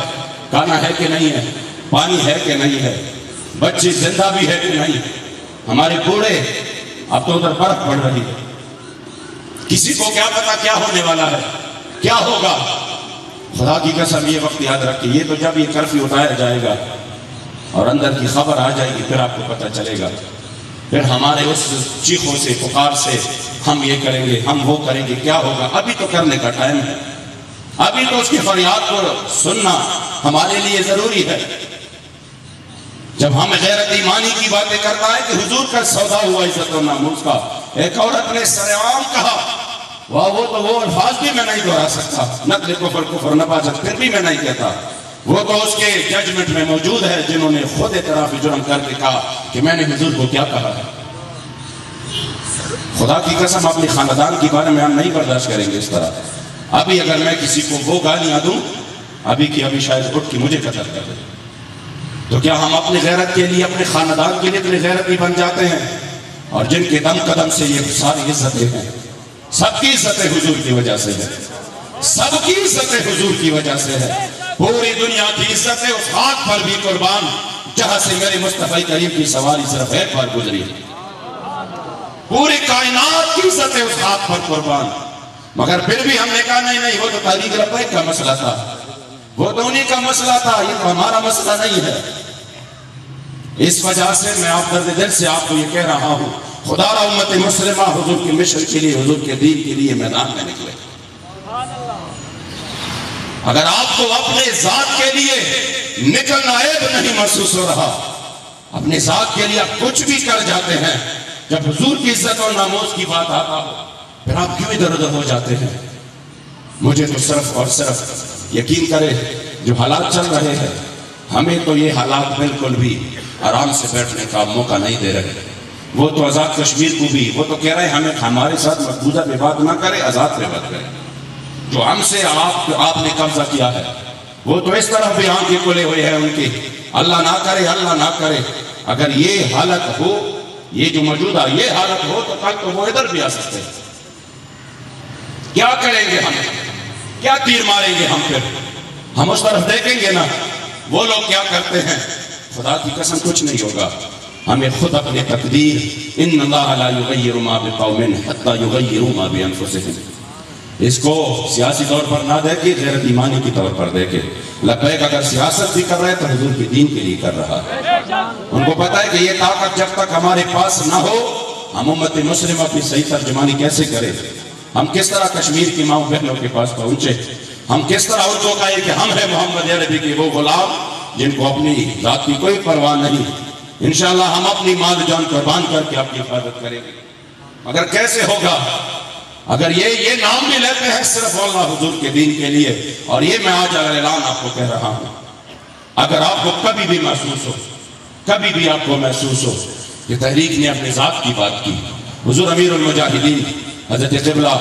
Speaker 3: کھانا ہے کہ نہیں ہے؟ پانی ہے کہ نہیں ہے؟ بچی زندہ بھی ہے کہ نہیں؟ ہمارے بوڑھے اب تو ادھر برف پڑ رہی ہے۔ کسی کو کیا پتا کیا ہونے والا ہے؟ کیا ہوگا؟ خدا کی قسم، یہ وقت یاد رکھیں یہ تو جب یہ کرفیو اٹھایا جائے گا اور اندر کی خبر آ جائے گی، پھر آپ کو پتہ چلے گا۔ پھر ہمارے اس چیخوں سے، پکار سے ہم یہ کریں گے، ہم وہ کریں گے، کیا ہوگا؟ ابھی تو کرنے کا ٹائم ہے۔ ابھی تو اس کی فریاد کو سننا ہمارے لیے ضروری ہے۔ جب ہم غیرت ایمانی کی باتیں کرتا ہے کہ حضور کا سودا ہوا عزت و ناموس کا، ایک عورت نے سرعام کہا، واہ، وہ تو وہ الفاظ بھی میں نہیں دہرا سکتا، نقل کفر کفر نباجت پھر بھی میں نہیں کہتا۔ وہ تو اس کے ججمنٹ میں موجود ہے جنہوں نے خود اعتراف جرم کر کے کہا کہ میں نے حضور کو کیا کہا ہے۔ خدا کی قسم اپنے خاندان کے بارے میں ہم نہیں برداشت کریں گے اس طرح۔ ابھی اگر میں کسی کو وہ گالیاں دوں، ابھی کی ابھی شاید اٹھ کے مجھے قتل کر دے۔ تو کیا ہم اپنی غیرت کے لیے اپنے خاندان کے لیے اتنے غیرتی بن جاتے ہیں؟ اور جن کے دم قدم سے یہ ساری عزتیں ہیں، سب کی عزتیں حضور کی وجہ سے ہے سب کی عزتیں حضور کی وجہ سے ہے پوری دنیا کی عزتیں اس ہاتھ پر بھی قربان جہاں سے میرے مصطفی کریم کی سواری صرف ایک بار گزری۔ پوری کائنات کی عزتیں اس ہاتھ پر قربان۔ مگر پھر بھی ہم نے کہا نہیں نہیں، وہ تو تاریخ ربیک کا مسئلہ تھا۔ وہ تو انہی کا مسئلہ تھا، یہ تو ہمارا مسئلہ نہیں ہے۔ اس وجہ سے میں آپ درد دل سے آپ کو یہ کہہ رہا ہوں، خدا را امت مسلمہ حضور کی مشن کے لیے، حضور کے دین کے لیے میدان میں نکلے۔ اگر آپ کو اپنے ذات کے لیے نکلنا عیب نہیں محسوس ہو رہا، اپنے ذات کے لیے آپ کچھ بھی کر جاتے ہیں، جب حضور کی عزت اور ناموز کی بات آتا ہو، پھر آپ کیوں ادھر ادھر ہو جاتے ہیں؟ مجھے تو صرف اور صرف یقین کرے، جو حالات چل رہے ہیں، ہمیں تو یہ حالات بالکل بھی آرام سے بیٹھنے کا موقع نہیں دے رہے۔ وہ تو آزاد کشمیر کو بھی، وہ تو کہہ رہے ہیں ہمیں ہمارے ساتھ مقبوضہ بات نہ کرے، آزاد پہ بات کرے۔ جو ہم سے آپ آپ نے قبضہ کیا ہے۔ وہ تو اس طرح بھی آنکھیں کھلے ہوئے ہیں ان کی اللہ نہ کرے، اللہ نہ کرے۔ اگر یہ حالت ہو، یہ جو موجودہ یہ حالت ہو، تو کل تو وہ ادھر بھی آ سکتے ہیں۔ کیا کریں گے ہم؟ کیا تیر ماریں گے ہم پھر؟ ہم اس طرف دیکھیں گے نا۔ وہ لوگ کیا کرتے ہیں؟ خدا کی قسم کچھ نہیں ہوگا۔ ہمیں خود اپنے تقدیر۔ ان اللہ لا یغیر ما بقوم حتی یغیروا ما بانفسهم اس کو سیاسی طور پر نہ دیکھے غیرت ایمانی کی طور پر دیکھے لبیک اگر سیاست بھی کر رہا ہے تو حضور کے دین کے لیے کر رہا ہے۔ ان کو پتا ہے کہ یہ طاقت جب تک ہمارے پاس نہ ہو، ہم امت مسلم اپنی صحیح ترجمانی کیسے کریں؟ ہم کس طرح کشمیر کی ماؤں بہنوں کے پاس پہنچے؟ ہم کس طرح ان کو کہیں کہ ہم ہیں محمد عربی کے وہ غلام، جن کو اپنی ذات کی کوئی پرواہ نہیں۔ انشاءاللہ ہم اپنی مال جان قربان کر کے آپ کی حفاظت کریں گے۔ مگر کیسے ہوگا؟ اگر یہ یہ نام بھی لیتے ہیں صرف اللہ حضور کے دین کے لیے، اور یہ میں آج اگر اعلان آپ کو کہہ رہا ہوں، اگر آپ کو کبھی بھی محسوس ہو، کبھی بھی آپ کو محسوس ہو کہ تحریک نے اپنے ذات کی بات کی۔ حضور امیر المجاہدین، حضرت قبلہ،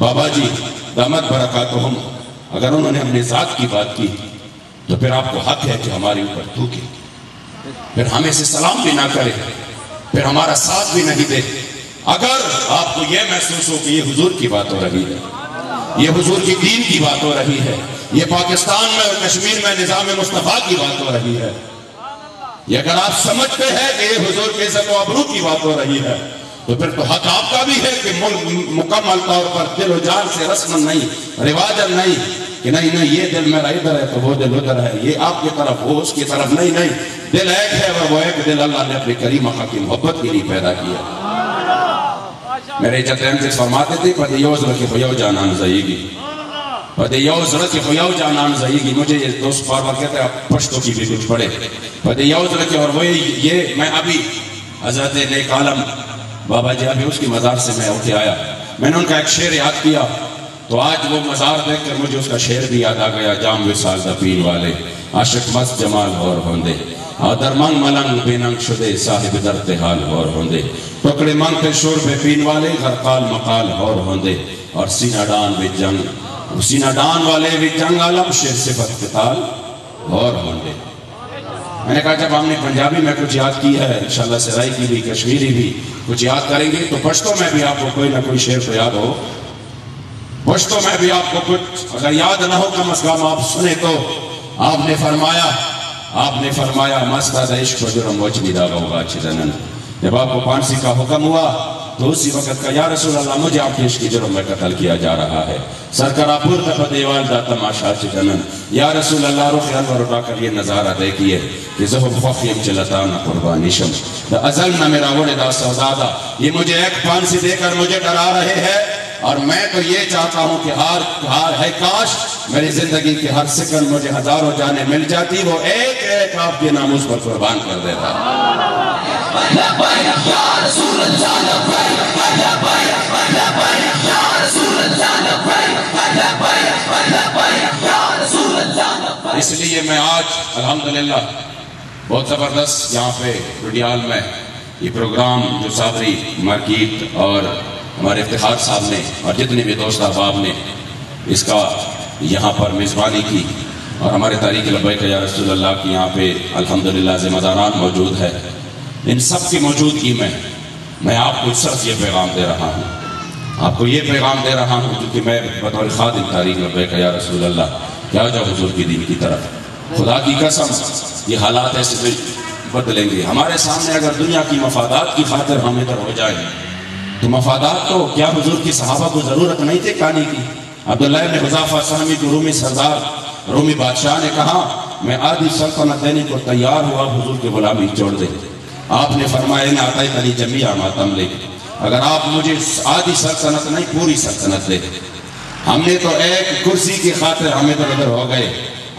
Speaker 3: بابا جی دامت برکاتہم، اگر انہوں نے اپنے ذات کی بات کی، تو پھر آپ کو حق ہے کہ ہمارے اوپر تھوکے۔ پھر ہمیں سے سلام بھی نہ کرے پھر ہمارا ساتھ بھی نہیں دے اگر آپ کو یہ محسوس ہو کہ یہ حضور کی بات ہو رہی ہے، یہ حضور کی دین کی بات ہو رہی ہے، یہ پاکستان میں اور کشمیر میں نظام مصطفیٰ کی بات ہو رہی ہے، یہ اگر آپ سمجھتے ہیں کہ یہ حضور کے عزت و ابرو کی بات ہو رہی ہے، تو پھر تو حق آپ کا بھی ہے کہ ملک مکمل طور پر دل و جان سے رسم نہیں رواجن نہیں کہ نہیں نہیں، یہ دل میرا ادھر ہے تو وہ دل ادھر ہے، یہ آپ کی طرف، وہ اس کی طرف نہیں نہیں، دل ایک ہے اور وہ ایک دل اللہ نے اپنی کریم حقا کی محبت کے لیے پیدا کیا۔ میرے جترین سے فرماتے تھے پر یوز لکھے فیو جانان زیگی پدے یو ضرورت جانان زہیگی مجھے یہ دوست بار بار کہتے ہیں آپ پشتوں کی بھی کچھ پڑھے پدے یو اور وہ یہ میں ابھی حضرت نیک عالم بابا جی ابھی اس کی مزار سے میں اٹھے آیا میں نے ان کا ایک شعر یاد کیا تو آج وہ مزار دیکھ کر مجھے اس کا شعر بھی یاد آ گیا جام وصال دا والے عاشق مست جمال اور ہوندے آدر منگ ملنگ بیننگ شدے صاحب در تحال اور ہوندے۔ ٹکڑے منگ پہ شور پہ پین والے غرقال مقال اور ہوندے۔ اور سینہ ڈان بھی جنگ سینہ ڈان والے بھی جنگ عالم شیر صفت قتال اور ہوندے۔ میں نے کہا، جب ہم نے پنجابی میں کچھ یاد کی ہے، انشاءاللہ سرائی کی بھی، کشمیری بھی کچھ یاد کریں گے، تو پشتوں میں بھی آپ کو کوئی نہ کوئی شعر تو یاد ہو۔ پشتوں میں بھی آپ کو کچھ اگر یاد نہ ہو، کم از کم آپ سنیں تو آپ نے فرمایا آپ نے فرمایا مستہ عشق و جرم وجنی دا ہوگا چدنن جب آپ کو پانسی کا حکم ہوا، تو اسی وقت کا یا رسول اللہ، مجھے آپ کے عشق کی جرم میں قتل کیا جا رہا ہے۔ سرکرہ پور تپا دیوال دا تماشا چدنن یا رسول اللہ، رخ انور اٹھا کر یہ نظارہ دیکھئے کہ زہب خوفیم چلتانا قربانی شم۔ دا ازل نہ میرا وڑے دا۔ سودادا یہ مجھے ایک پانسی دے کر مجھے ڈرا رہے ہیں۔ اور میں تو یہ چاہتا ہوں کہ ہر ہر ہے کاش میری زندگی کے ہر سکن مجھے ہزاروں جانے مل جاتی وہ ایک ایک آپ کے ناموز پر قربان کر دیتا اس لیے میں آج الحمدللہ بہت زبردست یہاں پہ رڈیال میں یہ پروگرام جو صادری مارکیٹ اور ہمارے افتخار صاحب نے اور جتنے بھی دوست احباب نے اس کا یہاں پر میزبانی کی اور ہمارے تاریخ لبیک یا رسول اللہ کی یہاں پہ الحمدللہ ذمہ داران موجود ہے، ان سب کی موجودگی میں میں آپ کو صرف یہ پیغام دے رہا ہوں۔ آپ کو یہ پیغام دے رہا ہوں کیونکہ میں بطور خادم تاریخ لبیک یا رسول اللہ، کیا جاؤ حضور کی دین کی طرف؟ خدا کی قسم، یہ حالات ایسے بدلیں گے۔ ہمارے سامنے اگر دنیا کی مفادات کی خاطر ہم ادھر ہو جائیں تو مفادات تو کیا حضور کی صحابہ کو ضرورت نہیں تھی کہانی کی۔ عبداللہ ابن حضافہ سہمی کو رومی سردار، رومی بادشاہ نے کہا، میں آدھی سلطنت دینے کو تیار ہوا، حضور کے غلامی چھوڑ دے۔ آپ نے فرمایا نہ آتا تلی جمعیہ ماتم لے۔ اگر آپ مجھے آدھی سلطنت نہیں، پوری سلطنت دے۔ ہم نے تو ایک کرسی کی خاطر ہم ادھر ادھر ہو گئے۔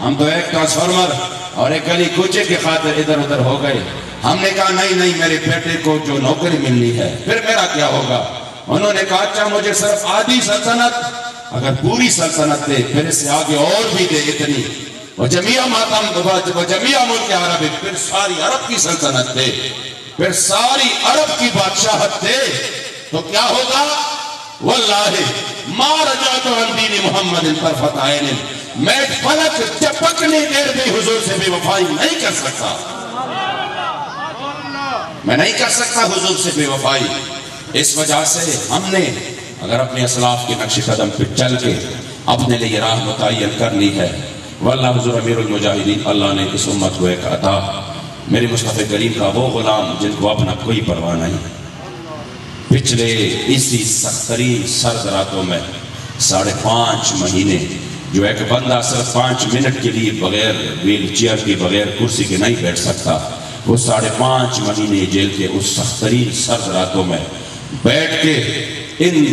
Speaker 3: ہم تو ایک ٹرانسفارمر اور ایک گلی کوچے کی خاطر ادھر ادھر ہو گئے۔ ہم نے کہا، نہیں نہیں، میرے بیٹے کو جو نوکری ملنی ہے، پھر میرا کیا ہوگا؟ انہوں نے کہا اچھا مجھے صرف آدھی سلطنت، اگر پوری سلطنت دے، پھر اس سے آگے اور بھی دے اتنی۔ وہ جمعیہ ماتم وہ جمعیہ ملک عرب پھر ساری عرب کی سلطنت دے، پھر ساری عرب کی بادشاہت دے۔ تو کیا ہوگا؟ واللہ، ما رجعت عن دین محمد طرفت عین۔ میں فلک چپکنے دیر بھی حضور سے بے وفائی نہیں کر سکتا۔ میں نہیں کر سکتا حضور سے بے وفائی۔ اس وجہ سے ہم نے اگر اپنے اسلاف کے نقش قدم پہ چل کے اپنے لیے راہ متعین کرنی ہے واللہ حضور امیر المجاہدین اللہ نے اس امت کو ایک عطا۔ میرے مصطفی کریم کا وہ غلام جن کو اپنا کوئی پرواہ نہیں۔ پچھلے اسی سخترین سرد راتوں میں ساڑھے پانچ مہینے جو ایک بندہ صرف پانچ منٹ کے لیے بغیر ویل چیئر کے بغیر کرسی کے نہیں بیٹھ سکتا وہ ساڑھے پانچ مہینے جیل کے اس سخترین سرد راتوں میں بیٹھ کے ان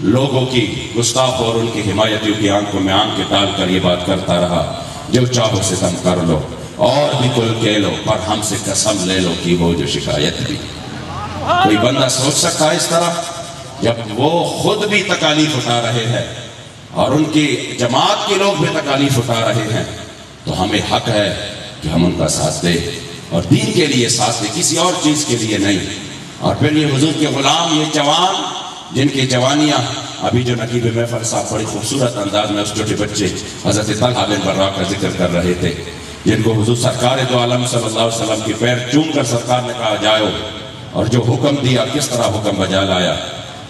Speaker 3: لوگوں کی گستاخ اور ان کی حمایتیوں کی آنکھوں میں آنکھ کے ڈال کر یہ بات کرتا رہا جو چاہو سے کر لو اور بھی کل کہہ لو پر ہم سے قسم لے لو کہ وہ جو شکایت بھی کوئی بندہ سوچ سکتا ہے اس طرح؟ جب وہ خود بھی تکالیف اٹھا رہے ہیں اور ان کی جماعت کے لوگ بھی تکالیف اٹھا رہے ہیں تو ہمیں حق ہے کہ ہم ان کا ساتھ دیں۔ اور دین کے لیے ساتھ دیں کسی اور چیز کے لیے نہیں۔ اور پھر یہ حضور کے غلام، یہ جوان، جن کی جوانیاں ابھی جو نقیب محفل صاحب بڑی خوبصورت انداز میں اس چھوٹے بچے حضرت طلحہ بن برا کا ذکر کر رہے تھے، جن کو حضور سرکار دو عالم صلی اللہ علیہ وسلم کی پیر چوم کر سرکار نے کہا، جاؤ۔ اور جو حکم دیا، کس طرح حکم بجا لایا؟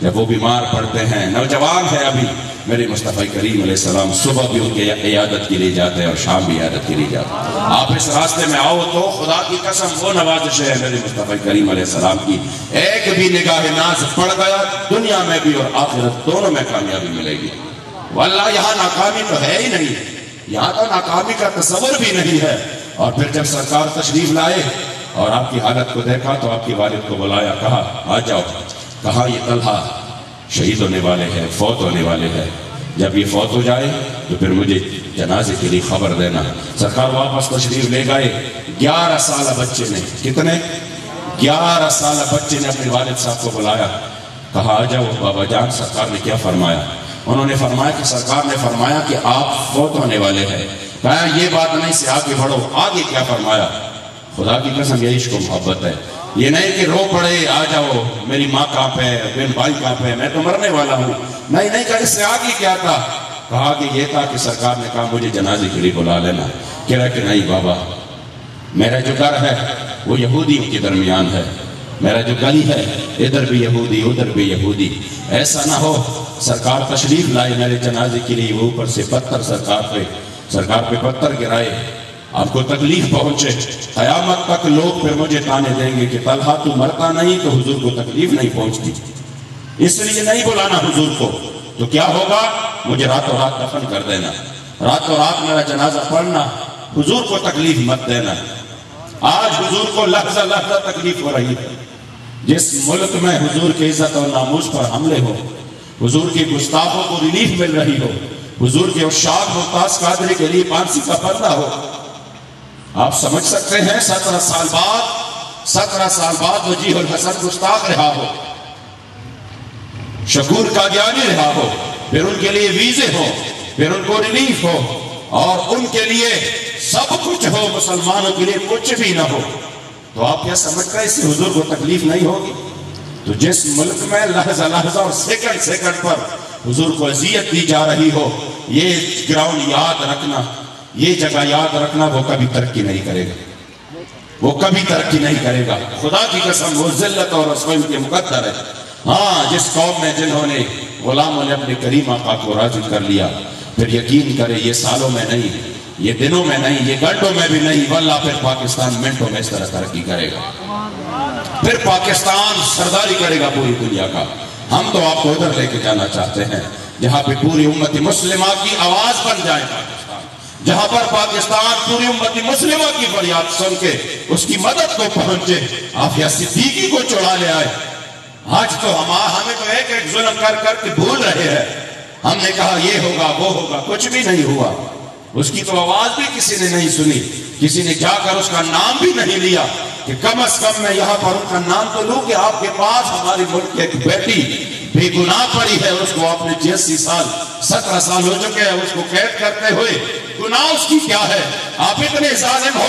Speaker 3: جب وہ بیمار پڑتے ہیں، نوجوان ہے ابھی میرے مصطفیٰ کریم علیہ السلام صبح بھی ان کے عیادت کے لیے جاتے ہیں اور شام بھی عیادت کے لیے جاتے ہیں۔ آپ اس راستے میں آؤ تو خدا کی قسم وہ نوازش ہے میرے مصطفیٰ کریم علیہ السلام کی۔ ایک بھی نگاہ ناز پڑ گیا، دنیا میں بھی اور آخرت دونوں میں کامیابی ملے گی۔ واللہ یہاں ناکامی تو ہے ہی نہیں۔ یہاں تو ناکامی کا تصور بھی نہیں ہے۔ اور پھر جب سرکار تشریف لائے اور آپ کی حالت کو دیکھا تو آپ کی والد کو بلایا، کہا، آ جاؤ۔ کہا، یہ طلحہ شہید ہونے والے ہیں، فوت ہونے والے ہیں۔ جب یہ فوت ہو جائے تو پھر مجھے جنازے کے لیے خبر دینا۔ سرکار واپس تشریف لے گئے۔ گیارہ سالہ بچے نے۔ کتنے؟ گیارہ سالہ بچے نے اپنے والد صاحب کو بلایا۔ کہا، آ جاؤ، بابا جان، سرکار نے کیا فرمایا؟ انہوں نے فرمایا کہ سرکار نے فرمایا کہ آپ فوت ہونے والے ہیں۔ کہا، یہ بات نہیں سے آگے بڑھو آگے کیا فرمایا؟ خدا کی قسم، یہ عشق و محبت ہے۔ یہ نہیں کہ رو پڑے، آ جاؤ، میری ماں کہاں پہ ہے، بہن بھائی کہاں پہ ہے، میں تو مرنے والا ہوں۔ نہیں نہیں کہا، اس سے آگے کیا تھا؟ کہا کہ یہ تھا کہ سرکار نے کہا، مجھے جنازے کے لیے بلا لینا۔ کہہ رہا کہ نہیں بابا، میرا جو گھر ہے، وہ یہودیوں کے درمیان ہے۔ میرا جو گلی ہے، ادھر بھی یہودی، ادھر بھی یہودی۔ ایسا نہ ہو، سرکار تشریف لائے میرے جنازے کے لیے، وہ اوپر سے پتھر سرکار پہ سرکار پہ پتھر گرائے۔ آپ کو تکلیف پہنچے، قیامت تک لوگ پھر مجھے تانے دیں گے کہ طلحہ تو مرتا نہیں تو حضور کو تکلیف نہیں پہنچتی۔ اس لیے نہیں بلانا حضور کو۔ تو کیا ہوگا؟ مجھے راتوں رات دفن کر دینا۔ راتوں رات میرا جنازہ پڑھنا، حضور کو تکلیف مت دینا۔ آج حضور کو لحظہ لحظہ تکلیف ہو رہی ہے۔ جس ملک میں حضور کی عزت اور ناموز پر حملے ہو، حضور کی گستاخوں کو ریلیف مل رہی ہو، حضور کے اشاق ممتاز قادری کے لیے پانسی کا پردہ ہو آپ سمجھ سکتے ہیں سترہ سال بعد، سترہ سال بعد وجیہ الحسن گستاخ رہا ہو۔ شکور کا گیانی رہا ہو۔ پھر ان کے لیے ویزے ہو پھر ان کو ریلیف ہو۔ اور ان کے لیے سب کچھ ہو۔ مسلمانوں کے لیے کچھ بھی نہ ہو۔ تو آپ کیا سمجھتا ہے اس سے حضور کو تکلیف نہیں ہوگی؟ تو جس ملک میں لحظہ لحظہ اور سیکنڈ سیکنڈ پر حضور کو اذیت دی جا رہی ہو، یہ گراؤنڈ یاد رکھنا۔ یہ جگہ یاد رکھنا وہ کبھی ترقی نہیں کرے گا۔ وہ کبھی ترقی نہیں کرے گا۔ خدا کی قسم وہ ذلت اور رسوئی کے مقدر ہے۔ ہاں جس قوم میں جنہوں نے غلاموں نے اپنے کریم آقا کو راضی کر لیا، پھر یقین کرے یہ سالوں میں نہیں، یہ دنوں میں نہیں، یہ گھنٹوں میں بھی نہیں، واللہ پھر پاکستان منٹوں میں اس طرح ترقی کرے گا۔ پھر پاکستان سرداری کرے گا پوری دنیا کا۔ ہم تو آپ کو ادھر لے کے جانا چاہتے ہیں، جہاں پہ پوری امت مسلمہ کی آواز بن جائے پاکستان جہاں پر پاکستان پوری امت مسلمہ کی فریاد سن کے اس کی مدد کو پہنچے آفیہ صدیقی کو چڑھا لے آئے۔ آج تو ہم ہمیں تو ایک ایک ظلم کر کر کے بھول رہے ہیں۔ ہم نے کہا یہ ہوگا، وہ ہوگا، کچھ بھی نہیں ہوا۔ اس کی تو آواز بھی کسی نے نہیں سنی۔ کسی نے جا کر اس کا نام بھی نہیں لیا کہ کم از کم میں یہاں پر ان کا نام تو لوں کہ آپ کے پاس ہماری ملک کی ایک بیٹی بے گناہ پڑی ہے، اس کو آپ نے جیسی سال سترہ سال ہو چکے ہیں، اس کو قید کرتے ہوئے، گناہ اس کی کیا ہے؟ آپ اتنے ظالم ہو،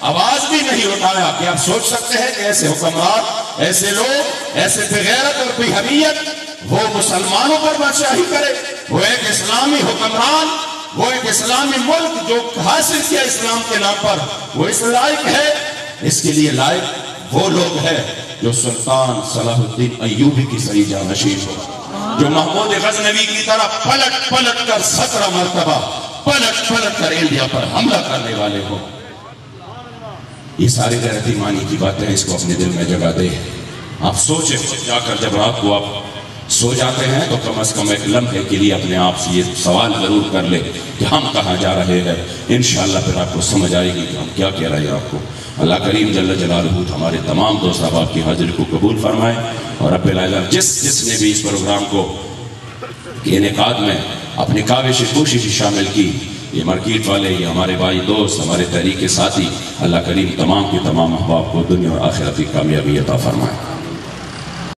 Speaker 3: آواز بھی نہیں اٹھایا کہ آپ سوچ سکتے ہیں کہ ایسے حکمران، ایسے لوگ، ایسے بغیرت اور بے حمیت، وہ مسلمانوں پر بادشاہی کرے، وہ ایک اسلامی حکمران، وہ ایک اسلامی ملک جو حاصل کیا اسلام کے نام پر، وہ اس لائق ہے، اس کے لیے لائق وہ لوگ ہیں۔ جو سلطان صلاح الدین ایوبی کی صحیح جانشین ہو۔ جو محمود غزنوی کی طرح پلٹ پلٹ کر سترہ مرتبہ پلٹ پلٹ کر انڈیا پر حملہ کرنے والے ہو۔ یہ ساری غیرت ایمانی کی باتیں اس کو اپنے دل میں جگہ دے۔ آپ سوچیں جا کر جب رات کو آپ سو جاتے ہیں تو کم از کم ایک لمحے کے لیے اپنے آپ سے یہ سوال ضرور کر لے کہ ہم کہاں جا رہے ہیں۔ انشاءاللہ پھر آپ کو سمجھ آئے گی کہ ہم کیا کہہ رہے ہیں آپ کو۔ اللہ کریم جل جلالہ ہمارے تمام دوست احباب کی حاضری کو قبول فرمائے اور رب العالمین جس جس نے بھی اس پروگرام کو کے انعقاد میں اپنی کاوش کوشش شامل کی، یہ مارکیٹ والے، یہ ہمارے بھائی دوست، ہمارے تحریک کے ساتھی، اللہ کریم تمام کے تمام احباب کو دنیا اور آخرت کی کامیابی عطا فرمائے۔